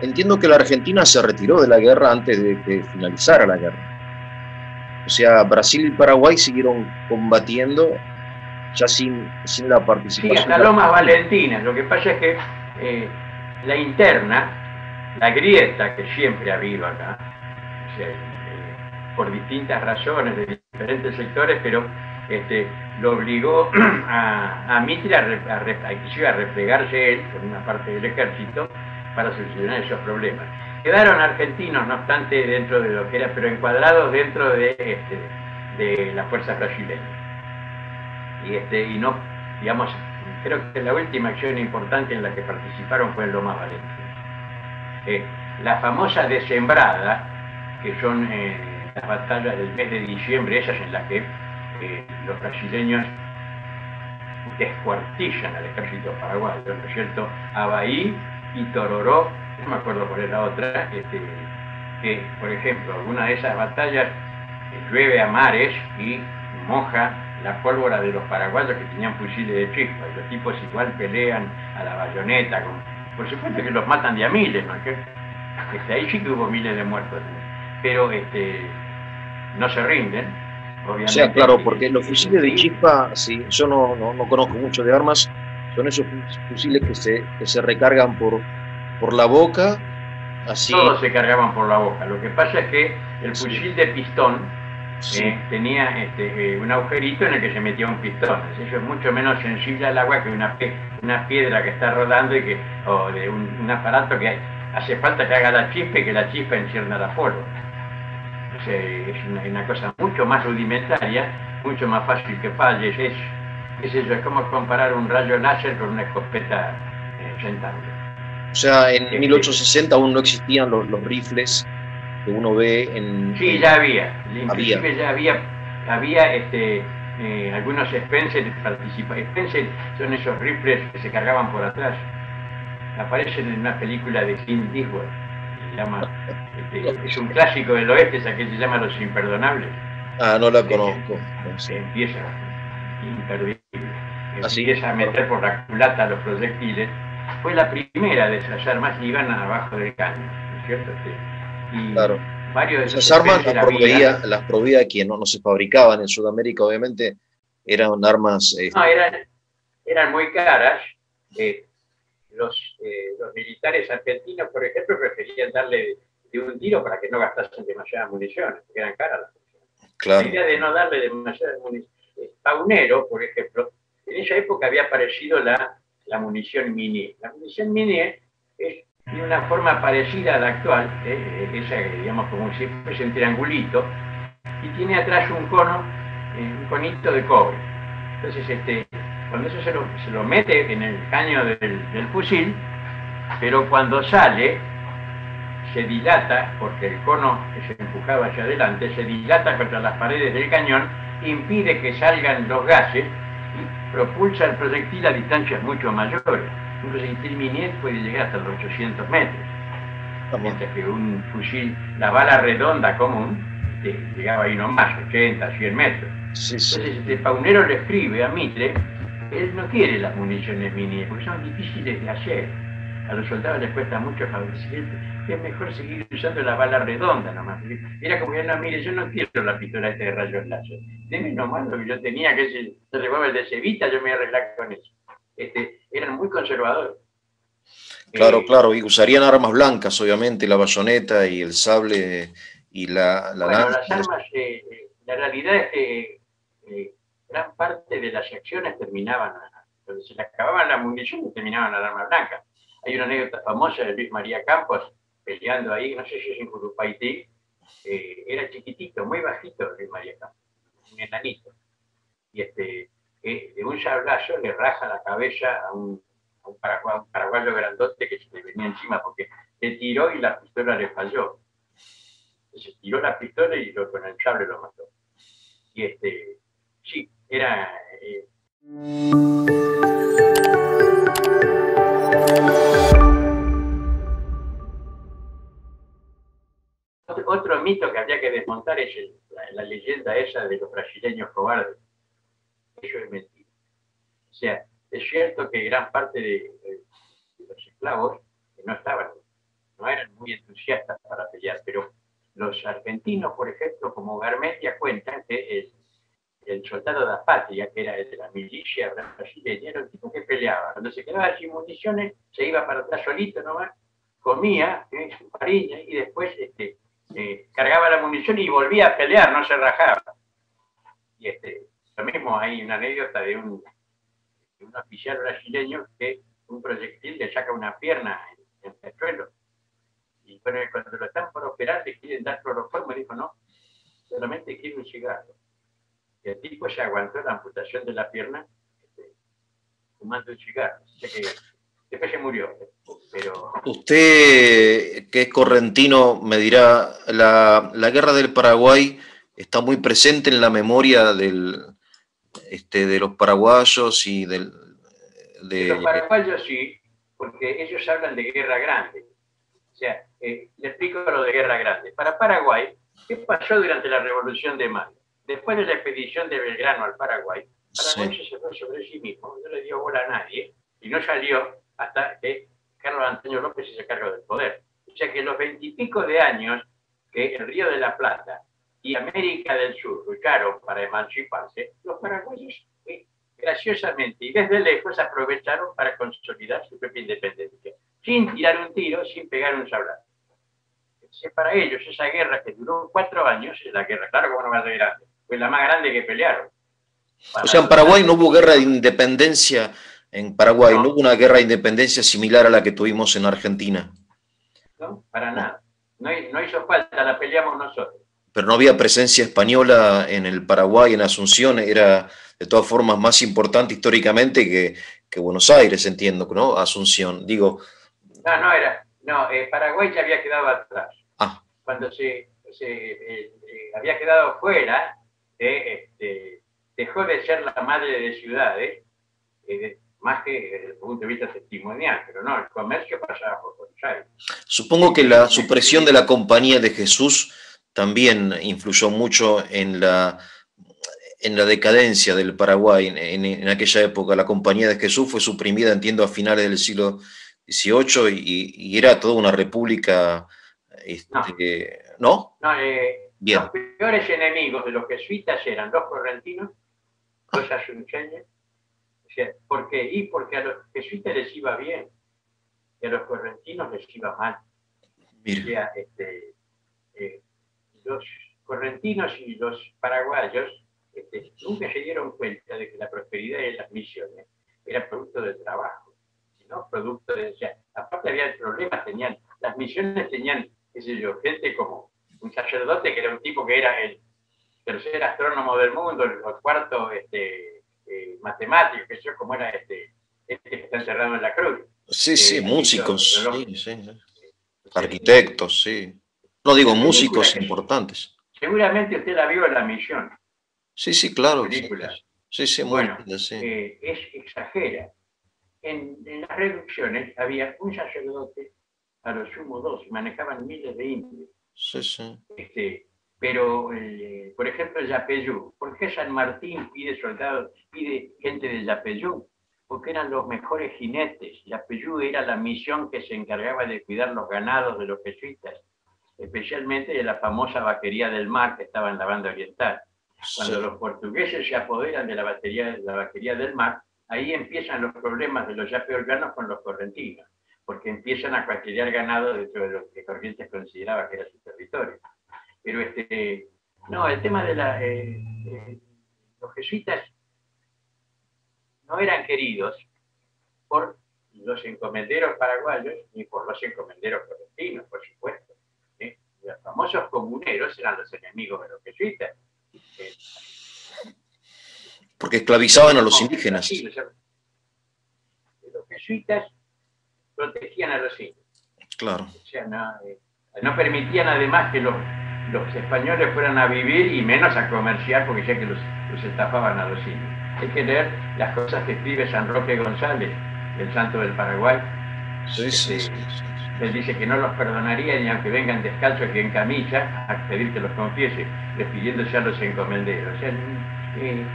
Entiendo que la Argentina se retiró de la guerra antes de que finalizara la guerra. O sea, Brasil y Paraguay siguieron combatiendo ya sin, sin la participación. Sí, hasta Lomas Valentina. Lo que pasa es que eh, la interna, la grieta que siempre ha habido acá, por distintas razones de diferentes sectores, pero este, lo obligó *clears throat* a, a Mitre a, a, a, replegarse él con una parte del ejército para solucionar esos problemas. Quedaron argentinos, no obstante, dentro de lo que era, pero encuadrados dentro de, este, de las fuerzas brasileñas. Y, este, y no, digamos, creo que la última acción importante en la que participaron fue en Loma Valentín. Eh, la famosa desembrada, que son eh, las batallas del mes de diciembre, esas en las que eh, los brasileños descuartillan al ejército paraguayo, ¿no es cierto? Abaí y Tororó, no me acuerdo cuál es la otra, este, que, por ejemplo, alguna de esas batallas eh, llueve a mares y moja la pólvora de los paraguayos que tenían fusiles de chispa, y los tipos igual pelean a la bayoneta, por supuesto que los matan de a miles, ¿no? Este, ahí sí que hubo miles de muertos, pero este, no se rinden. Obviamente. O sea, claro, porque los fusiles de chispa, sí, yo no, no, conozco mucho de armas, son esos fusiles que se, que se recargan por, por la boca. Así. Todos se cargaban por la boca. Lo que pasa es que el fusil de pistón eh, tenía este, eh, un agujerito en el que se metía un pistón. Eso es mucho menos sensible al agua que una, una piedra que está rodando y que, o de un, aparato que hace falta que haga la chispa y que la chispa encierna la polvo. Es una, cosa mucho más rudimentaria, mucho más fácil que falles. Es, es eso, es como comparar un rayo láser con una escopeta eh, O sea, en 1860 este, aún no existían los, rifles que uno ve en... Sí, ya había. Inclusive ya había, había este, eh, algunos Spencer participa. Spencer son esos rifles que se cargaban por atrás. Aparecen en una película de Clint Eastwood este, es un clásico del oeste, esa que se llama Los Imperdonables. Ah, no la conozco. empieza imperdible. Así. Empieza a meter por la culata los proyectiles. Fue la primera de esas armas y iban abajo del caño, ¿no es cierto? Claro. Varios de esas armas las proveía, las proveía quien no, no se fabricaban en Sudamérica, obviamente, eran armas... Eh, no, eran, eran muy caras. Eh, los, eh, los militares argentinos, por ejemplo, preferían darle de un tiro para que no gastasen demasiadas municiones, porque eran caras las municiones. Claro. La idea de no darle demasiadas municiones. Eh, Paunero, por ejemplo, en esa época había aparecido la, la munición mini. La munición mini es, de una forma parecida a la actual, eh, esa, digamos, como si fuese un triangulito, y tiene atrás un cono, un conito de cobre. Entonces, este, cuando eso se lo, mete en el caño del, fusil, pero cuando sale, se dilata, porque el cono que se empujaba hacia adelante, se dilata contra las paredes del cañón, impide que salgan los gases y propulsa el proyectil a distancias mucho mayores. Un proyectil Minier puede llegar hasta los 800 metros, mientras que un fusil, la bala redonda común, este, llegaba ahí nomás, 80, 100 metros. Entonces, este Paunero le escribe a Mitre, él no quiere las municiones Minier, porque son difíciles de hacer a los soldados les cuesta mucho fabricar, es mejor seguir usando la bala redonda nomás. Era como, no, mire, yo no quiero la pistola de rayos láser. Deme nomás lo que yo tenía, que es el, el de Cevita, yo me voy a arreglar con eso. Este, eran muy conservadores. Claro, eh, claro, y usarían armas blancas, obviamente, la bayoneta y el sable y la, la bueno, las armas, eh, eh, la realidad es que gran parte de las acciones terminaban, cuando se les acababan las municiones, terminaban las armas blancas. Hay una anécdota famosa de Luis María Campos peleando ahí, no sé si es en Curupaití, eh, era chiquitito, muy bajito Luis María Campos, un enanito. Y este, de un sablazo le raja la cabeza a un, paraguayo, grandote que se le venía encima porque le tiró y la pistola le falló. Se tiró la pistola y lo, con el sable lo mató. Y este, sí, era... Eh, Otro mito que habría que desmontar es la, leyenda esa de los brasileños cobardes. Eso es mentira. O sea, es cierto que gran parte de, los esclavos no estaban, no eran muy entusiastas para pelear, pero los argentinos, por ejemplo, como Garmendia, cuentan que el, el soldado de la patria, que era de la milicia brasileña, era un tipo que peleaba. Cuando se quedaba sin municiones, se iba para atrás solito nomás, comía ¿eh? su fariña y después este, eh, cargaba la munición y volvía a pelear, no se rajaba. Y este, lo mismo hay una anécdota de un, oficial brasileño que un proyectil le saca una pierna en, el suelo. Y cuando lo están por operar le quieren dar cloroformo y dijo, no, solamente quiero un cigarro. Y el tipo se aguantó la amputación de la pierna este, fumando un cigarro. después se murió. Usted, que es correntino, me dirá, la, guerra del Paraguay está muy presente en la memoria del, este, de los paraguayos y del... De... Los paraguayos sí, porque ellos hablan de guerra grande. O sea, eh, le explico lo de guerra grande. Para Paraguay, ¿qué pasó durante la Revolución de Mayo? Después de la expedición de Belgrano al Paraguay, Paraguay se fue sobre sí mismo, no le dio bola a nadie y no salió hasta que Carlos Antonio López se cargo del poder. O sea que los veintipico de años que el Río de la Plata y América del Sur lucharon para emanciparse, los paraguayos eh, graciosamente y desde lejos aprovecharon para consolidar su propia independencia, sin tirar un tiro, sin pegar un sablazo. para ellos esa guerra que duró cuatro años, es la guerra, claro como no a ser grande, fue la más grande que pelearon. o sea, en Paraguay no hubo guerra de independencia en Paraguay. No. hubo una guerra de independencia similar a la que tuvimos en Argentina. No, para nada. No, hizo falta, la peleamos nosotros. Pero no había presencia española en el Paraguay, en Asunción, era de todas formas más importante históricamente que, Buenos Aires, entiendo, ¿no? Asunción, digo. No, no era. No, eh, Paraguay ya había quedado atrás. Ah. Cuando se, eh, eh, había quedado fuera, este, dejó de ser la madre de ciudades, más que desde el punto de vista testimonial, pero no, el comercio pasaba por Buenos Aires. Supongo que la supresión de la Compañía de Jesús también influyó mucho en la, en la decadencia del Paraguay en, aquella época. La Compañía de Jesús fue suprimida, entiendo, a finales del siglo XVIII y, era toda una república. Este, ¿No? no, eh, Los peores enemigos de los jesuitas eran los correntinos, los asunceños ¿Por qué? Y porque a los jesuitas les iba bien y a los correntinos les iba mal. Este, eh, los correntinos y los paraguayos este, nunca se dieron cuenta de que la prosperidad de las misiones era producto del trabajo, no producto de... O sea, aparte había problemas, tenían, las misiones tenían, qué sé yo, gente como un sacerdote que era un tipo que era el tercer astrónomo del mundo, el cuarto este, eh, matemáticos, que yo como era este, este que está encerrado en la cruz. Sí, sí, eh, músicos. Arquitectos, sí. No digo músicos importantes. Seguramente usted la vio en La Misión. Sí, sí, claro. Sí, sí, bueno, eh, es exagera. En, las reducciones había un sacerdote, a lo sumo dos, manejaban miles de indios. Sí, sí. Este, pero, eh, por ejemplo, el Yapeyú. ¿Por qué San Martín pide soldados, pide gente del Yapeyú? Porque eran los mejores jinetes. Yapeyú era la misión que se encargaba de cuidar los ganados de los jesuitas, especialmente de la famosa vaquería del mar que estaba en la banda oriental. Cuando los portugueses se apoderan de la, batería, la vaquería del mar, ahí empiezan los problemas de los yapeolganos con los correntinos, porque empiezan a cuartelear ganado dentro de lo que Corrientes consideraba que era su territorio. Pero este, no, el tema de la, eh, eh, los jesuitas no eran queridos por los encomenderos paraguayos ni por los encomenderos correntinos, por supuesto. Los famosos comuneros eran los enemigos de los jesuitas porque esclavizaban a los indígenas. Los jesuitas protegían a los indios. Claro. O sea, eh, no, permitían además que los, los, españoles fueran a vivir y menos a comerciar porque ya que los, los estafaban a los indios. Hay que leer las cosas que escribe San Roque González, el santo del Paraguay. Sí, sí, sí. Él dice que no los perdonaría ni aunque vengan descalzos y en camilla a pedir que los confiese, despidiéndose a los encomenderos. Eh,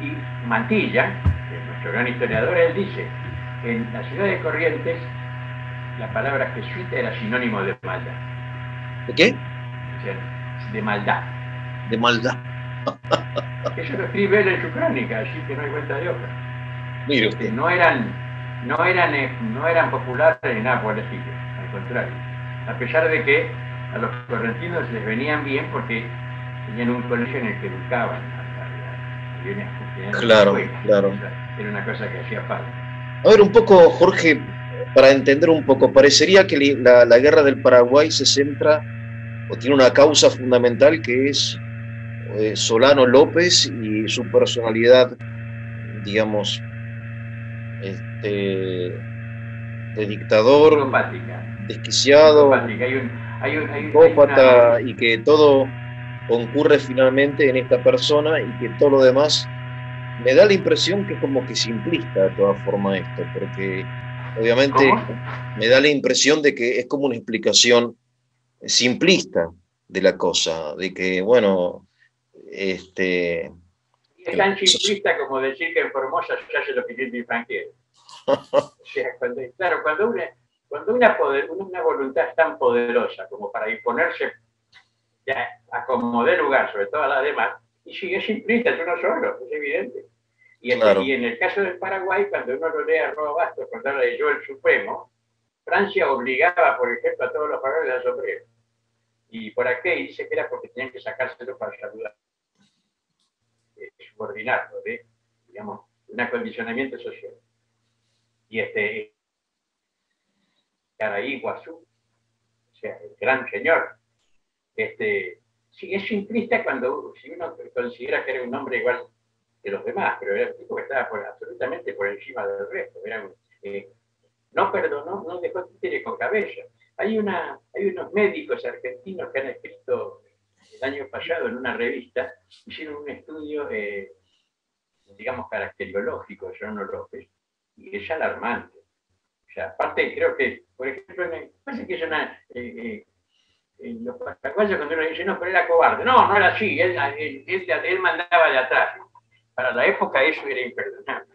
y Mantilla, que es nuestro gran historiador, él dice, en la ciudad de Corrientes la palabra jesuita era sinónimo de maldad. ¿De qué? de maldad. De maldad. Eso lo escribe él en su crónica, así que no hay cuenta de hoja. Mire usted. No eran no eran, no eran populares el estilo, al contrario. A pesar de que a los correntinos les venían bien porque tenían un colegio en el que educaban. Claro, claro. Era una cosa que hacía falta. A ver, un poco, Jorge, para entender un poco, parecería que la, la guerra del Paraguay se centra o tiene una causa fundamental que es eh, Solano López y su personalidad, digamos, este, de dictador, desquiciado, psicópata, y que todo concurre finalmente en esta persona y que todo lo demás me da la impresión que es como que simplista de todas formas esto, porque obviamente me da la impresión de que es como una explicación simplista de la cosa, de que, bueno, este, es tan simplista como decir que en Formosa se hace lo que *laughs* cuando, claro, cuando una, cuando una, una voluntad es tan poderosa como para imponerse ya, a como de lugar sobre todas las demás, y si es simplista, es uno solo, es evidente. Y en, y en el caso del Paraguay, cuando uno lo lee a Roa Bastos contra de yo el Supremo, Francia obligaba, por ejemplo, a todos los paraguayos a Supremo. Y por aquí dice que era porque tenían que sacárselo para saludar subordinado de, digamos, un acondicionamiento social. Y este, Caraí Guazú, o sea, el gran señor, este, sí, es simplista cuando si uno considera que era un hombre igual que los demás, pero era un tipo que estaba absolutamente por encima del resto. Eh, no perdonó, no dejó títere con cabeza. Hay, una, hay unos médicos argentinos que han escrito el año pasado en una revista, hicieron un estudio, eh, digamos, caracteriológico de John López, y es alarmante. O sea, aparte, creo que, por ejemplo, me parece que es una. Eh, eh, los paraguayos cuando uno dice, no, pero era cobarde. No, no era así, él, él, mandaba de atrás. Para la época eso era imperdonable.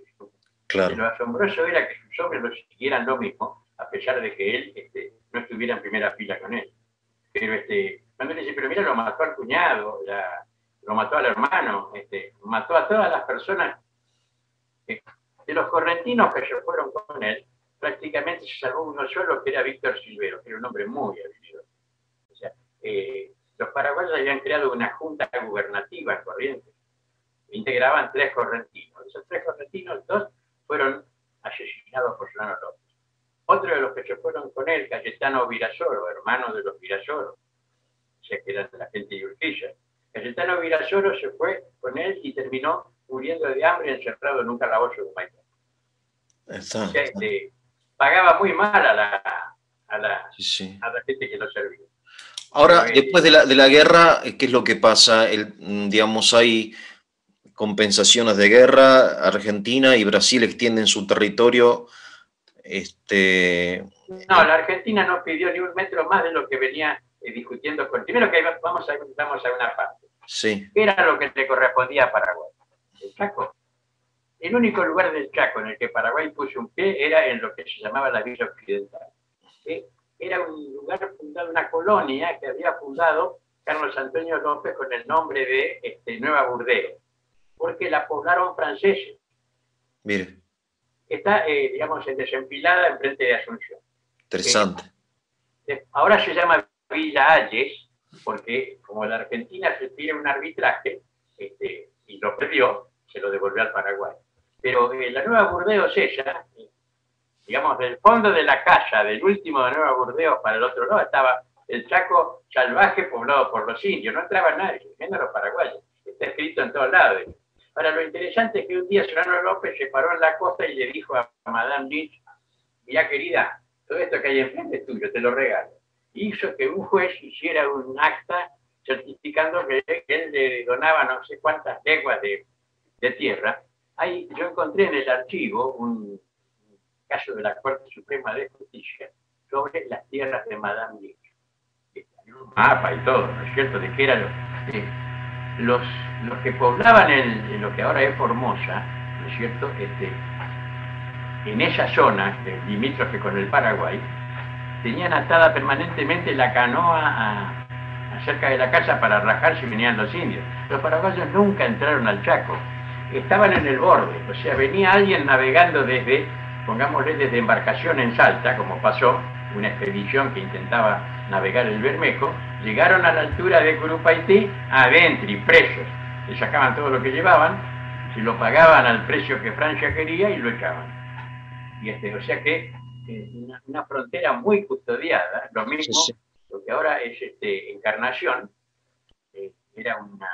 Claro. Lo asombroso era que sus hombres lo siguieran lo mismo, a pesar de que él este, no estuviera en primera fila con él. Pero este, cuando dice, pero mira, lo mató al cuñado, lo mató al hermano, este, mató a todas las personas. De los correntinos que se fueron con él, prácticamente se salvó uno solo, que era Víctor Silvero, que era un hombre muy habilidoso. O sea, eh, los paraguayos habían creado una junta gubernativa en Corrientes. Integraban tres correntinos. Esos tres correntinos, dos fueron asesinados por Solano López. Otro de los que se fueron con él, Cayetano Virasoro, hermano de los Virasoro, que era la gente de Urquilla. Cayetano Virasoro se fue con él y terminó muriendo de hambre encerrado en un calabozo de Maipú. Exacto. Pagaba muy mal a la, a la, gente que lo servía. Ahora, después de la, de la, guerra, ¿qué es lo que pasa? El, digamos, hay compensaciones de guerra, Argentina y Brasil extienden su territorio. Este... No, la Argentina no pidió ni un metro más de lo que venía eh, discutiendo con... Primero que vamos a, vamos a una parte. Sí. ¿Qué era lo que le correspondía a Paraguay? El Chaco. El único lugar del Chaco en el que Paraguay puso un pie era en lo que se llamaba la Villa Occidental. Era un lugar fundado, una colonia que había fundado Carlos Antonio López con el nombre de este, Nueva Burdeos porque la poblaron franceses. Mire. Está, eh, digamos, en desempilada enfrente de Asunción. Interesante. Eh, ahora se llama Villa Ayes, porque como la Argentina se tiene un arbitraje este, y lo perdió, se lo devolvió al Paraguay. Pero eh, la Nueva Burdeos ella, digamos, del fondo de la casa, del último de Nueva Burdeos para el otro lado, estaba el Chaco salvaje poblado por los indios. No entraba nadie, menos los paraguayos. Está escrito en todos lados. Ahora, lo interesante es que un día Serrano López se paró en la costa y le dijo a Madame Lynch, mira querida, todo esto que hay enfrente es tuyo, te lo regalo. Hizo que un juez hiciera un acta certificando que él le donaba no sé cuántas leguas de, tierra. Ahí yo encontré en el archivo un caso de la Corte Suprema de Justicia sobre las tierras de Madame. Un mapa y todo, ¿no es cierto?, de qué era lo... los los que poblaban en, lo que ahora es Formosa, ¿no es cierto? Este, en esa zona, limítrofe con el Paraguay, tenían atada permanentemente la canoa cerca de la casa para rajar si venían los indios. Los paraguayos nunca entraron al Chaco, estaban en el borde, o sea, venía alguien navegando desde, pongámosle, desde embarcación en Salta, como pasó, una expedición que intentaba navegar el Bermejo, llegaron a la altura de Curupaití adentro y presos. Le sacaban todo lo que llevaban, se lo pagaban al precio que Francia quería y lo echaban. Y este, o sea que eh, una, frontera muy custodiada, lo mismo, lo que ahora es este, Encarnación, eh, era una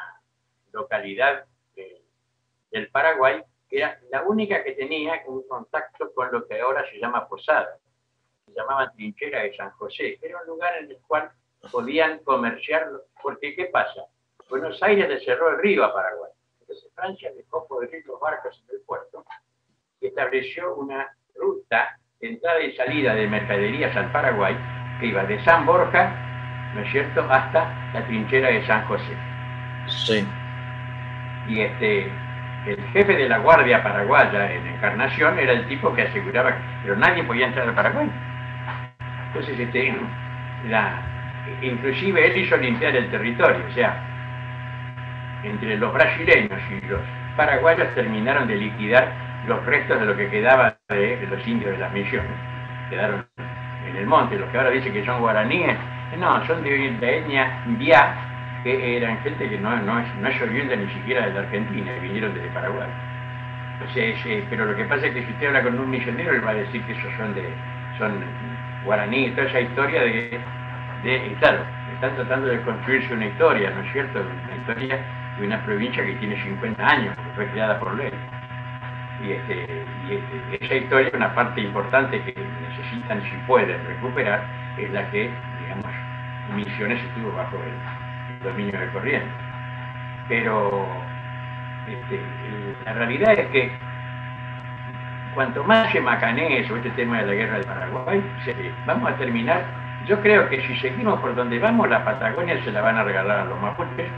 localidad del Paraguay que era la única que tenía un contacto con lo que ahora se llama Posada. Se llamaba Trinchera de San José. Era un lugar en el cual podían comerciar, porque ¿qué pasa? Buenos Aires le cerró el río a Paraguay. Entonces Francia dejó poder los barcos en el puerto y estableció una ruta de entrada y salida de mercaderías al Paraguay que iba de San Borja, ¿no es cierto?, hasta la trinchera de San José. Sí. Y este, el jefe de la Guardia Paraguaya en Encarnación era el tipo que aseguraba, pero nadie podía entrar al Paraguay. Entonces, este, inclusive él hizo limpiar el territorio, o sea, entre los brasileños y los paraguayos terminaron de liquidar los restos de lo que quedaba de, los indios de las misiones. Quedaron en el monte, los que ahora dicen que son guaraníes, no, son de, etnia india, que eran gente que no, no, es, no es oriunda ni siquiera de la Argentina, vinieron desde Paraguay. pero lo que pasa es que si usted habla con un misionero, él va a decir que esos son de son guaraníes, toda esa historia de, de claro, están tratando de construirse una historia, ¿no es cierto? Una historia de una provincia que tiene 50 años, que fue creada por ley. Y, este, este, esa historia, una parte importante que necesitan, si pueden, recuperar, es la que, digamos, Misiones estuvo bajo el, dominio de corriente. Pero este, la realidad es que cuanto más se macanee sobre este tema de la guerra del Paraguay, vamos a terminar. Yo creo que si seguimos por donde vamos, la Patagonia se la van a regalar a los mapuches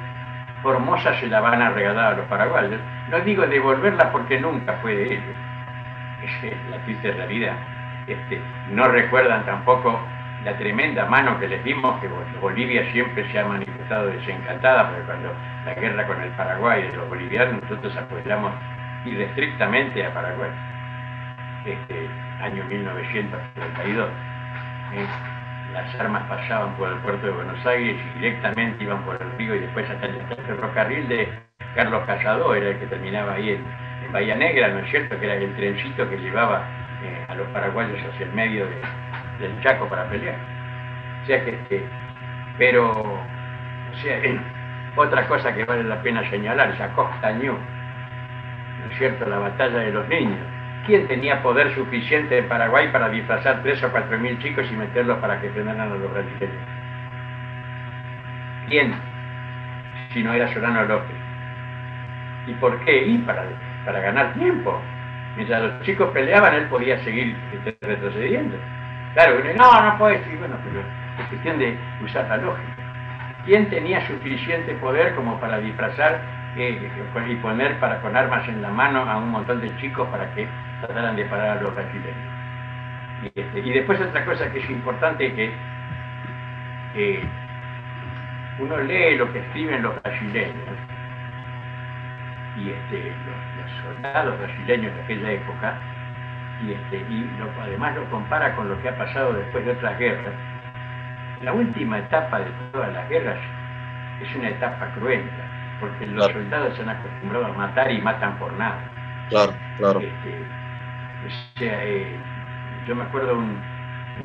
Formosa se la van a regalar a los paraguayos. No digo devolverla porque nunca fue de ellos. *laughs* Es la triste realidad. Este, no recuerdan tampoco la tremenda mano que les dimos, que Bolivia siempre se ha manifestado desencantada, porque cuando la guerra con el Paraguay de los bolivianos, nosotros apoyamos irrestrictamente a Paraguay. Este, año 1932 las armas pasaban por el puerto de Buenos Aires y directamente iban por el río y después hasta el ferrocarril de Carlos Callado, era el que terminaba ahí en, Bahía Negra, ¿no es cierto? Que era el trencito que llevaba eh, a los paraguayos hacia el medio del Chaco para pelear. O sea que, pero, o sea, otra cosa que vale la pena señalar, Costa Ñu, ¿no es cierto? La batalla de los niños. ¿quién tenía poder suficiente en Paraguay para disfrazar tres o cuatro mil chicos y meterlos para que frenaran a los brasileños? ¿Quién? Si no era Solano López. ¿Y por qué? Y para, para ganar tiempo. Mientras los chicos peleaban, él podía seguir retrocediendo. Claro, no, no puede decir, bueno, pero es cuestión de usar la lógica. ¿Quién tenía suficiente poder como para disfrazar eh, y poner para con armas en la mano a un montón de chicos para que trataran de parar a los brasileños? Y, este, después otra cosa que es importante que uno lee lo que escriben los brasileños y este, los, soldados brasileños de aquella época y, este, y además lo compara con lo que ha pasado después de otras guerras la última etapa de todas las guerras es una etapa cruenta, porque los soldados se han acostumbrado a matar y matan por nada. Claro, claro. Este, eh, yo me acuerdo un,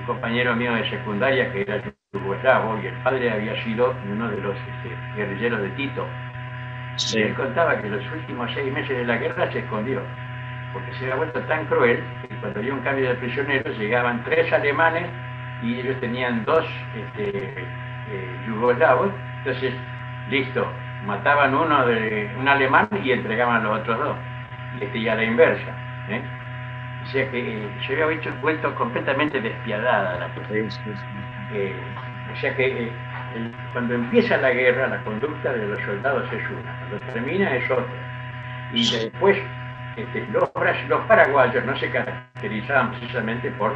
compañero mío de secundaria que era yugoslavo y el padre había sido uno de los este, guerrilleros de Tito. Y él contaba que los últimos seis meses de la guerra se escondió, porque se había vuelto tan cruel que cuando había un cambio de prisioneros llegaban tres alemanes y ellos tenían dos este, eh, yugoslavos, entonces, listo, mataban uno de un alemán y entregaban los otros dos, y este, ya la inversa. ¿eh? O sea que eh, se había hecho, vuelto completamente despiadada la cosa. o sea que cuando empieza la guerra, la conducta de los soldados es una, cuando termina es otra. Y después, este, los, los paraguayos no se caracterizaban precisamente por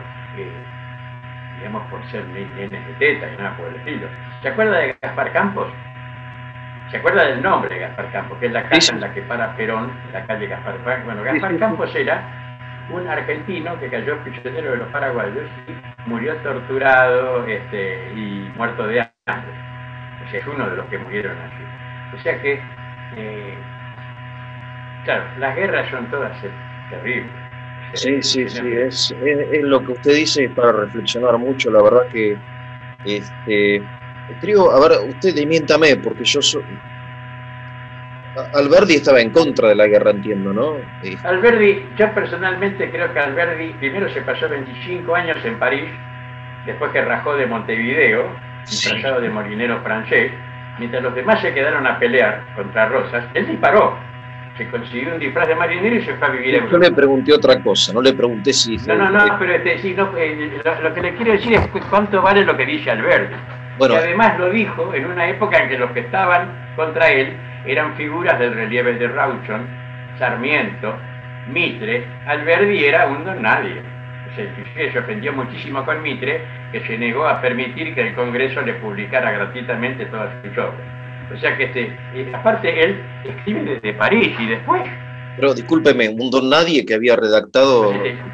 digamos, por ser nenes de teta y nada por el estilo. ¿Se acuerda de Gaspar Campos? ¿Se acuerda del nombre de Gaspar Campos? Que es la casa en la que para Perón, la calle Gaspar Campos. Bueno, Gaspar Campos era un argentino que cayó prisionero de los paraguayos y murió torturado este, y muerto de hambre. O sea, es uno de los que murieron así. O sea que, eh, claro, las guerras son todas terribles Sí, sí, sí, es, es, lo que usted dice para reflexionar mucho, la verdad que, este, creo, a ver, usted dimiéntame, porque yo soy... Alberdi estaba en contra de la guerra, entiendo, ¿no? Este. Alberdi, yo personalmente creo que Alberdi primero se pasó 25 años en París, después que rajó de Montevideo, disfrazado de molinero francés, mientras los demás se quedaron a pelear contra Rosas, él disparó se consiguió un disfraz de marinero y se fue a vivir en Yo le pregunté otra cosa, no le pregunté si... No, no, no, pero este, sí, no, eh, lo, que le quiero decir es cuánto vale lo que dice Alberti. Bueno, y además lo dijo en una época en que los que estaban contra él eran figuras del relieve de Rauchon, Sarmiento, Mitre. Alberti era un don nadie. Se, se ofendió muchísimo con Mitre, que se negó a permitir que el Congreso le publicara gratuitamente todas sus obras. O sea que, este, eh, aparte, él escribe desde París y después. Pero discúlpeme, un don nadie que había redactado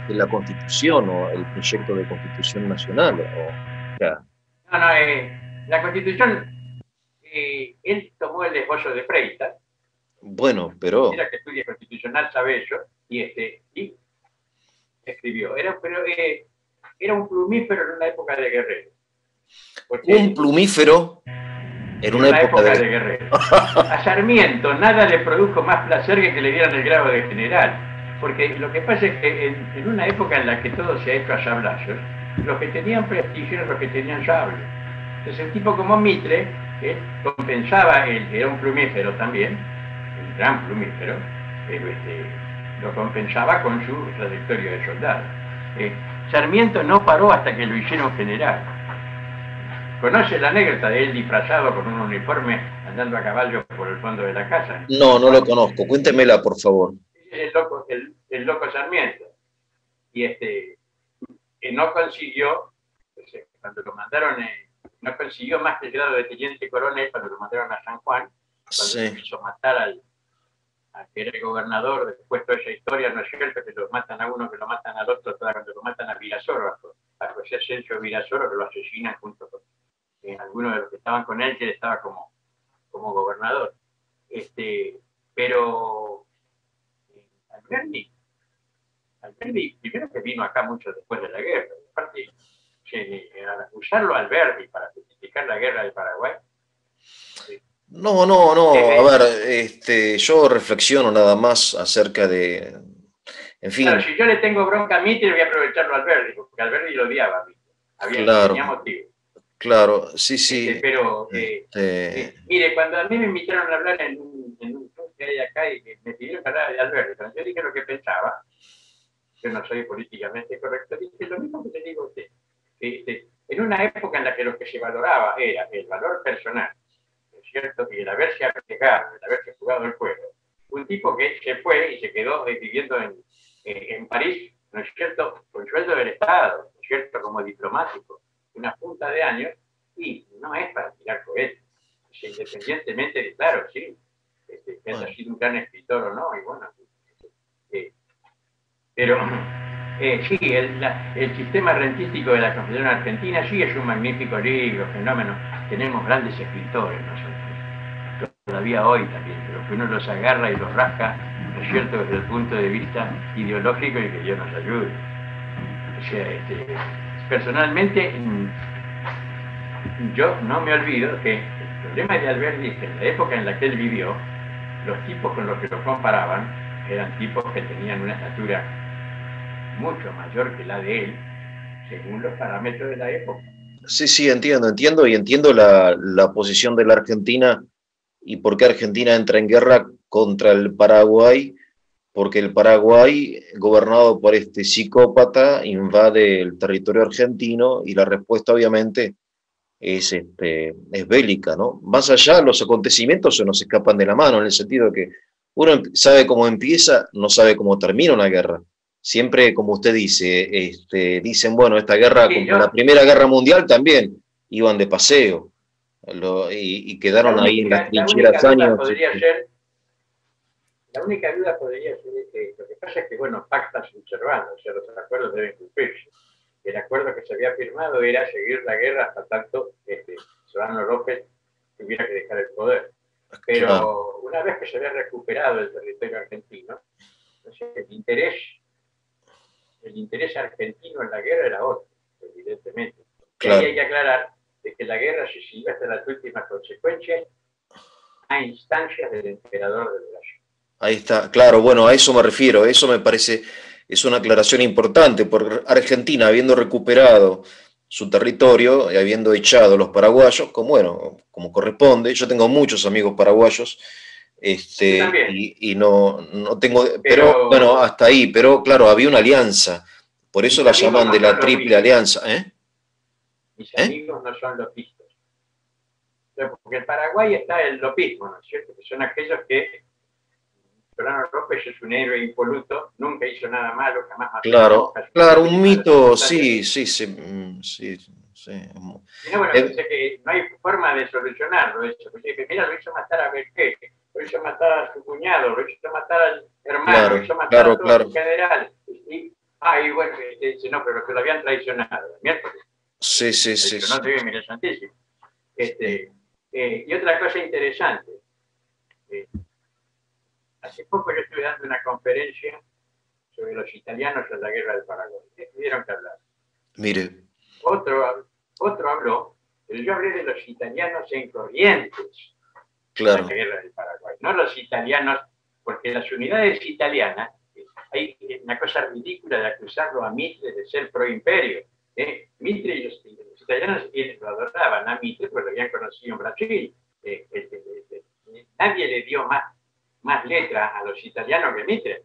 la Constitución o el proyecto de Constitución Nacional. O, No, no, eh, la Constitución, eh, él tomó el esbozo de Freitas. Bueno, pero. Era que estudia constitucional, sabe eso, y, este, y escribió. Era, pero, era un plumífero en una época de guerrero. un plumífero en una, época, de... guerrero. A Sarmiento nada le produjo más placer que que le dieran el grado de general. Porque lo que pasa es que en, una época en la que todo se ha hecho a sablazos, los que tenían prestigio eran los que tenían sable. Entonces, un tipo como Mitre, que compensaba, el, era un plumífero también, un gran plumífero, pero este, lo compensaba con su trayectoria de soldado. Eh, Sarmiento no paró hasta que lo hicieron general. ¿Conoce la anécdota de él disfrazado con un uniforme andando a caballo por el fondo de la casa? No, no lo conozco. Cuéntemela, por favor. El loco, el, loco Sarmiento. Y este, no consiguió, cuando lo mandaron, eh, no consiguió más que el grado de teniente coronel cuando lo mandaron a San Juan, cuando quiso matar al, que era el gobernador, después toda esa historia, ¿no es cierto? Que lo matan a uno, que lo matan al otro, cuando lo matan a Virasoro, ese ascenso de Virasoro, que lo asesinan junto con eh, algunos de los que estaban con él, que él estaba como, como gobernador. Este, pero eh, Alberti, Alberti, primero que vino acá mucho después de la guerra, aparte, eh, usarlo Alberti para justificar la guerra de Paraguay. No, no, no. A ver, este, yo reflexiono nada más acerca de En fin. Claro, si yo le tengo bronca a Mitre, voy a aprovecharlo al Alberti, porque Alberti lo odiaba a Mitre. Había, claro. Tenía motivo. Claro, sí, sí. Este, pero, eh, este eh, mire, cuando a mí me invitaron a hablar en un, en un que hay acá y me pidieron hablar de Alberti, yo dije lo que pensaba, yo no soy políticamente correcto, dije lo mismo que te digo a usted. Este, en una época en la que lo que se valoraba era el valor personal, cierto? Y el haberse arriesgado, el haberse jugado el juego. Un tipo que se fue y se quedó viviendo en, en París, ¿no es cierto?, con sueldo del Estado, ¿no es cierto?, como diplomático, una punta de años, y no es para tirar cohetes. Independientemente de, claro, sí, este, que haya sido un gran escritor o no, y bueno, eh, pero eh, sí, el, el, sistema rentístico de la Constitución Argentina sí es un magnífico libro, fenómeno. Tenemos grandes escritores nosotros, todavía hoy también, pero que uno los agarra y los rasca, ¿no es cierto?, desde el punto de vista ideológico y que Dios nos ayude. O sea, este, personalmente, mm, yo no me olvido que el problema de Alberti es que en la época en la que él vivió, los tipos con los que lo comparaban eran tipos que tenían una estatura mucho mayor que la de él, según los parámetros de la época. Sí, sí, entiendo, entiendo y entiendo la, la posición de la Argentina y por qué Argentina entra en guerra contra el Paraguay, porque el Paraguay, gobernado por este psicópata, invade el territorio argentino y la respuesta obviamente es, este, es bélica, ¿no? Más allá, los acontecimientos se nos escapan de la mano, en el sentido de que uno sabe cómo empieza, no sabe cómo termina una guerra siempre, como usted dice, este, dicen, bueno, esta guerra, como la Primera Guerra Mundial también, iban de paseo y, quedaron ahí en las trincheras años. La única duda podría ser que lo que pasa es que, bueno, pactas observando, o sea, los acuerdos deben cumplirse. El acuerdo que se había firmado era seguir la guerra hasta tanto este, Solano López tuviera que dejar el poder. Pero una vez que se había recuperado el territorio argentino, el interés el interés argentino en la guerra era otro, evidentemente. Y ahí hay que aclarar de que la guerra se siguió hasta las últimas consecuencias a instancias del emperador de Brasil. Ahí está, claro, bueno, a eso me refiero, eso me parece, es una aclaración importante, porque Argentina, habiendo recuperado su territorio y habiendo echado a los paraguayos, como bueno, como corresponde, yo tengo muchos amigos paraguayos, este, y, no, no tengo, pero, bueno, hasta ahí, pero claro, había una alianza, por eso la llaman de la triple alianza. ¿eh? Mis ¿Eh? amigos no son lopistas. Porque en Paraguay está el lopismo, ¿no es cierto? Que son aquellos que Solano López es un héroe impoluto, nunca hizo nada malo, jamás mató. Claro, claro, un mito, sí, sí, sí, mm, sí, sí. Y no, bueno, eh, que no hay forma de solucionarlo eso, porque mira, lo hizo matar a Belqué, lo hizo matar a su cuñado, lo hizo matar al hermano, lo hizo matar a todo el general. Y, ah, y bueno, dice, no, pero que lo habían traicionado, miércoles. Sí, sí, sí. No te vi, mire, santísimo. Este, eh, y otra cosa interesante, eh, hace poco yo estuve dando una conferencia sobre los italianos en la guerra del Paraguay. ¿Qué tuvieron que hablar? Mire. Otro, otro habló, pero yo hablé de los italianos en Corrientes claro. la guerra del Paraguay. No los italianos, porque las unidades italianas, hay una cosa ridícula de acusarlo a Mitre de ser pro-imperio. ¿eh? Mitre y los, italianos lo adoraban a Mitre porque lo habían conocido en Brasil. Eh, este, este, nadie le dio más, más letra a los italianos que Mitre.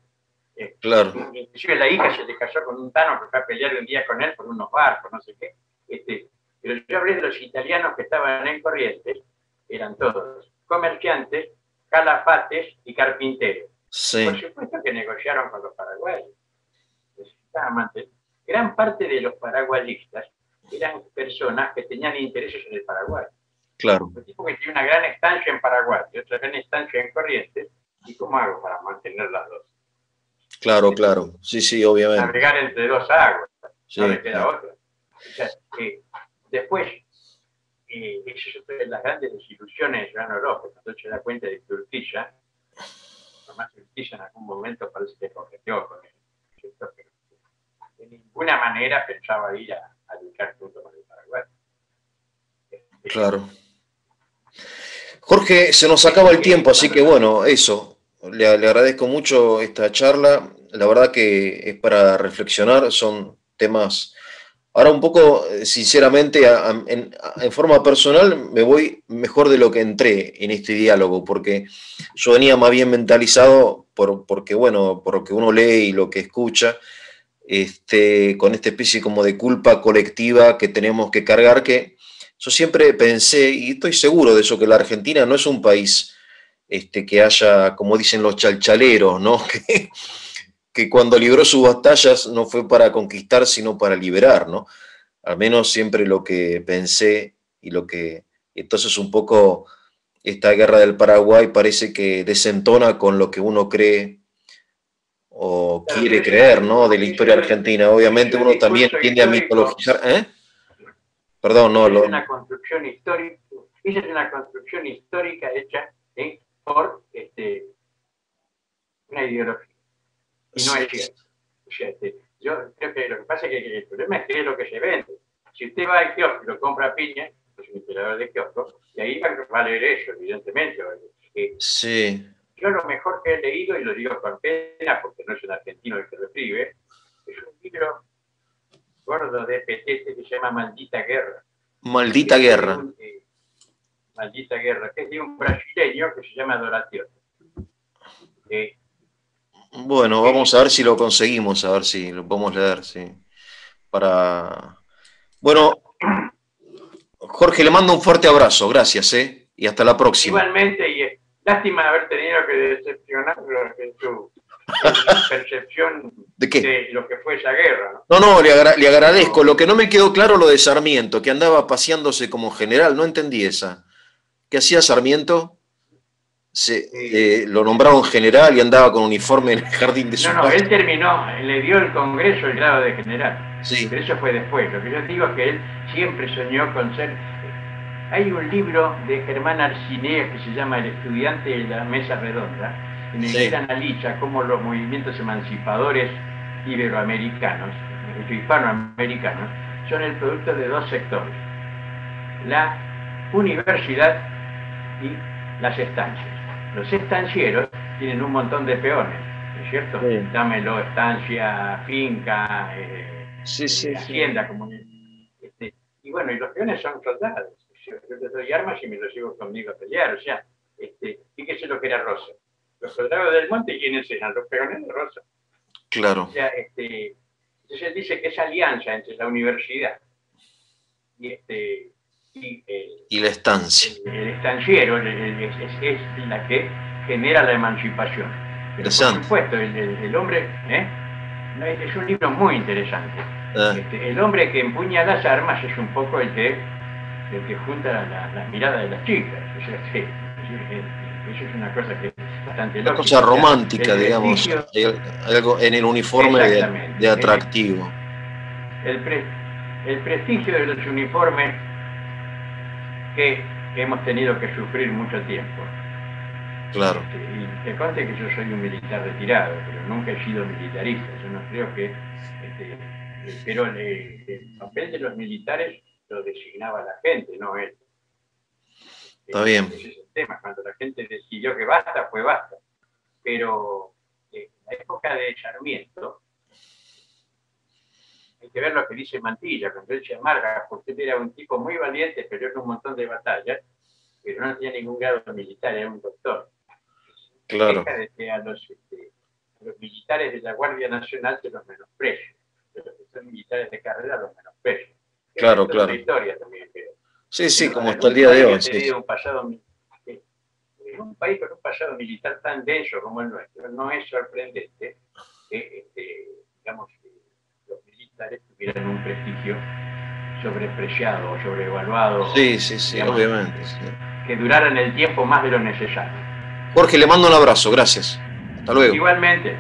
Eh, claro. Inclusive la hija se le casó con un tano que fue a pelear un día con él por unos barcos, no sé qué. Este, pero yo hablé de los italianos que estaban en Corrientes, eran todos comerciantes, calafates y carpinteros. Por supuesto que negociaron con los paraguayos. Gran parte de los paraguayistas eran personas que tenían intereses en el Paraguay. Claro. Un tipo que tiene una gran estancia en Paraguay y otra gran estancia en Corrientes. ¿Y cómo hago para mantener las dos? Claro, claro. Sí, sí, obviamente. Navegar entre dos aguas. Sí, no queda otra. O sea, después, y esa es otra de las grandes desilusiones de Joan López, cuando se da cuenta de que Urquiza, Urquiza en algún momento parece que coqueteó con él, pero de ninguna manera pensaba ir a, luchar junto con el Paraguay. Claro. Jorge, se nos acaba el tiempo, así que bueno, eso. Le, le agradezco mucho esta charla. la verdad que es para reflexionar, son temas... Ahora un poco, sinceramente, en, forma personal, me voy mejor de lo que entré en este diálogo, porque yo venía más bien mentalizado por, porque, bueno, por lo que uno lee y lo que escucha, este, con esta especie como de culpa colectiva que tenemos que cargar, que yo siempre pensé, y estoy seguro de eso, que la Argentina no es un país este, que haya, como dicen los chalchaleros, ¿no? *laughs* Que, que cuando libró sus batallas no fue para conquistar, sino para liberar, ¿no? Al menos siempre lo que pensé y lo que... Entonces un poco esta guerra del Paraguay parece que desentona con lo que uno cree o quiere creer, ¿no? De la historia argentina. Obviamente uno también tiende a mitologizar, ¿eh? Perdón, no. Lo... Esa es una construcción histórica hecha ¿eh? Por este, una ideología y no es cierto. Este, yo creo que lo que pasa es que el problema es que es lo que se vende. Si usted va al kiosco y lo compra piña, es un instalador de kiosco, y ahí va a valer eso, evidentemente. Sí. Yo lo mejor que he leído, y lo digo con pena porque no es un argentino el que lo escribe, es un libro gordo de PTT que se llama Maldita Guerra. Maldita Guerra. Eh, Maldita Guerra, que es de un brasileño que se llama Doración. Eh, bueno, vamos a ver si lo conseguimos, a ver si lo podemos leer, sí. Para. Bueno, Jorge, le mando un fuerte abrazo, gracias, ¿eh? Y hasta la próxima. Igualmente, y es lástima haber tenido que decepcionar en su *laughs* percepción ¿De, qué? lo que fue esa guerra. No, no, le, le agradezco. Lo que no me quedó claro lo de Sarmiento, que andaba paseándose como general, no entendí esa. ¿Qué hacía Sarmiento? se, eh, lo nombraron general y andaba con uniforme en el jardín de su No, no, él terminó, le dio el Congreso el grado de general. Sí. Pero eso fue después. Lo que yo digo es que él siempre soñó con ser... Hay un libro de Germán Arcinea que se llama El estudiante de la mesa redonda, en el que analiza cómo los movimientos emancipadores iberoamericanos, hispanoamericanos, son el producto de dos sectores, la universidad y las estancias. Los estancieros tienen un montón de peones, ¿es cierto? Dámelo, estancia, finca, eh, eh, hacienda, como este, y bueno, y los peones son soldados. Yo, les doy armas y me los llevo conmigo a pelear. O sea, este, fíjese lo que era Rosa. Los soldados del monte, ¿quiénes eran? Los peones de Rosa. Claro. O sea, este, entonces dice que esa alianza entre la universidad y este y, la estancia. El, estanciero es, la que genera la emancipación. por supuesto, el, hombre, ¿eh? es un libro muy interesante. Ah. Este, el hombre que empuña las armas es un poco el que, el que junta las miradas de las chicas. eso es una cosa que es bastante Una cosa romántica, digamos, algo en el uniforme de, atractivo. El, el prestigio de los uniformes que hemos tenido que sufrir mucho tiempo. Claro. Este, y te conste que yo soy un militar retirado, pero nunca he sido militarista. Yo no creo que. Este, pero el papel de los militares lo designaba la gente, no él. Está bien. Ese es el tema. Cuando la gente decidió que basta, fue basta. Pero en la época de Sarmiento, hay que ver lo que dice Mantilla, cuando él se amarga, porque él era un tipo muy valiente, peleó en un montón de batallas, pero no tenía ningún grado militar, era un doctor. Claro. De a los, este, los, militares de la Guardia Nacional se los menosprecio, los que son militares de carrera los menosprecio. Claro, claro. historia también, Sí, sí, como hasta el día de hoy. Sí. Un pasado, eh, un país con un pasado militar tan denso como el nuestro, no es sorprendente que, este, digamos, tuvieran un prestigio sobrepreciado o sobrevaluado. Sí, sí, sí, obviamente. Que duraran el tiempo más de lo necesario. Jorge, le mando un abrazo, gracias. Hasta luego. Igualmente.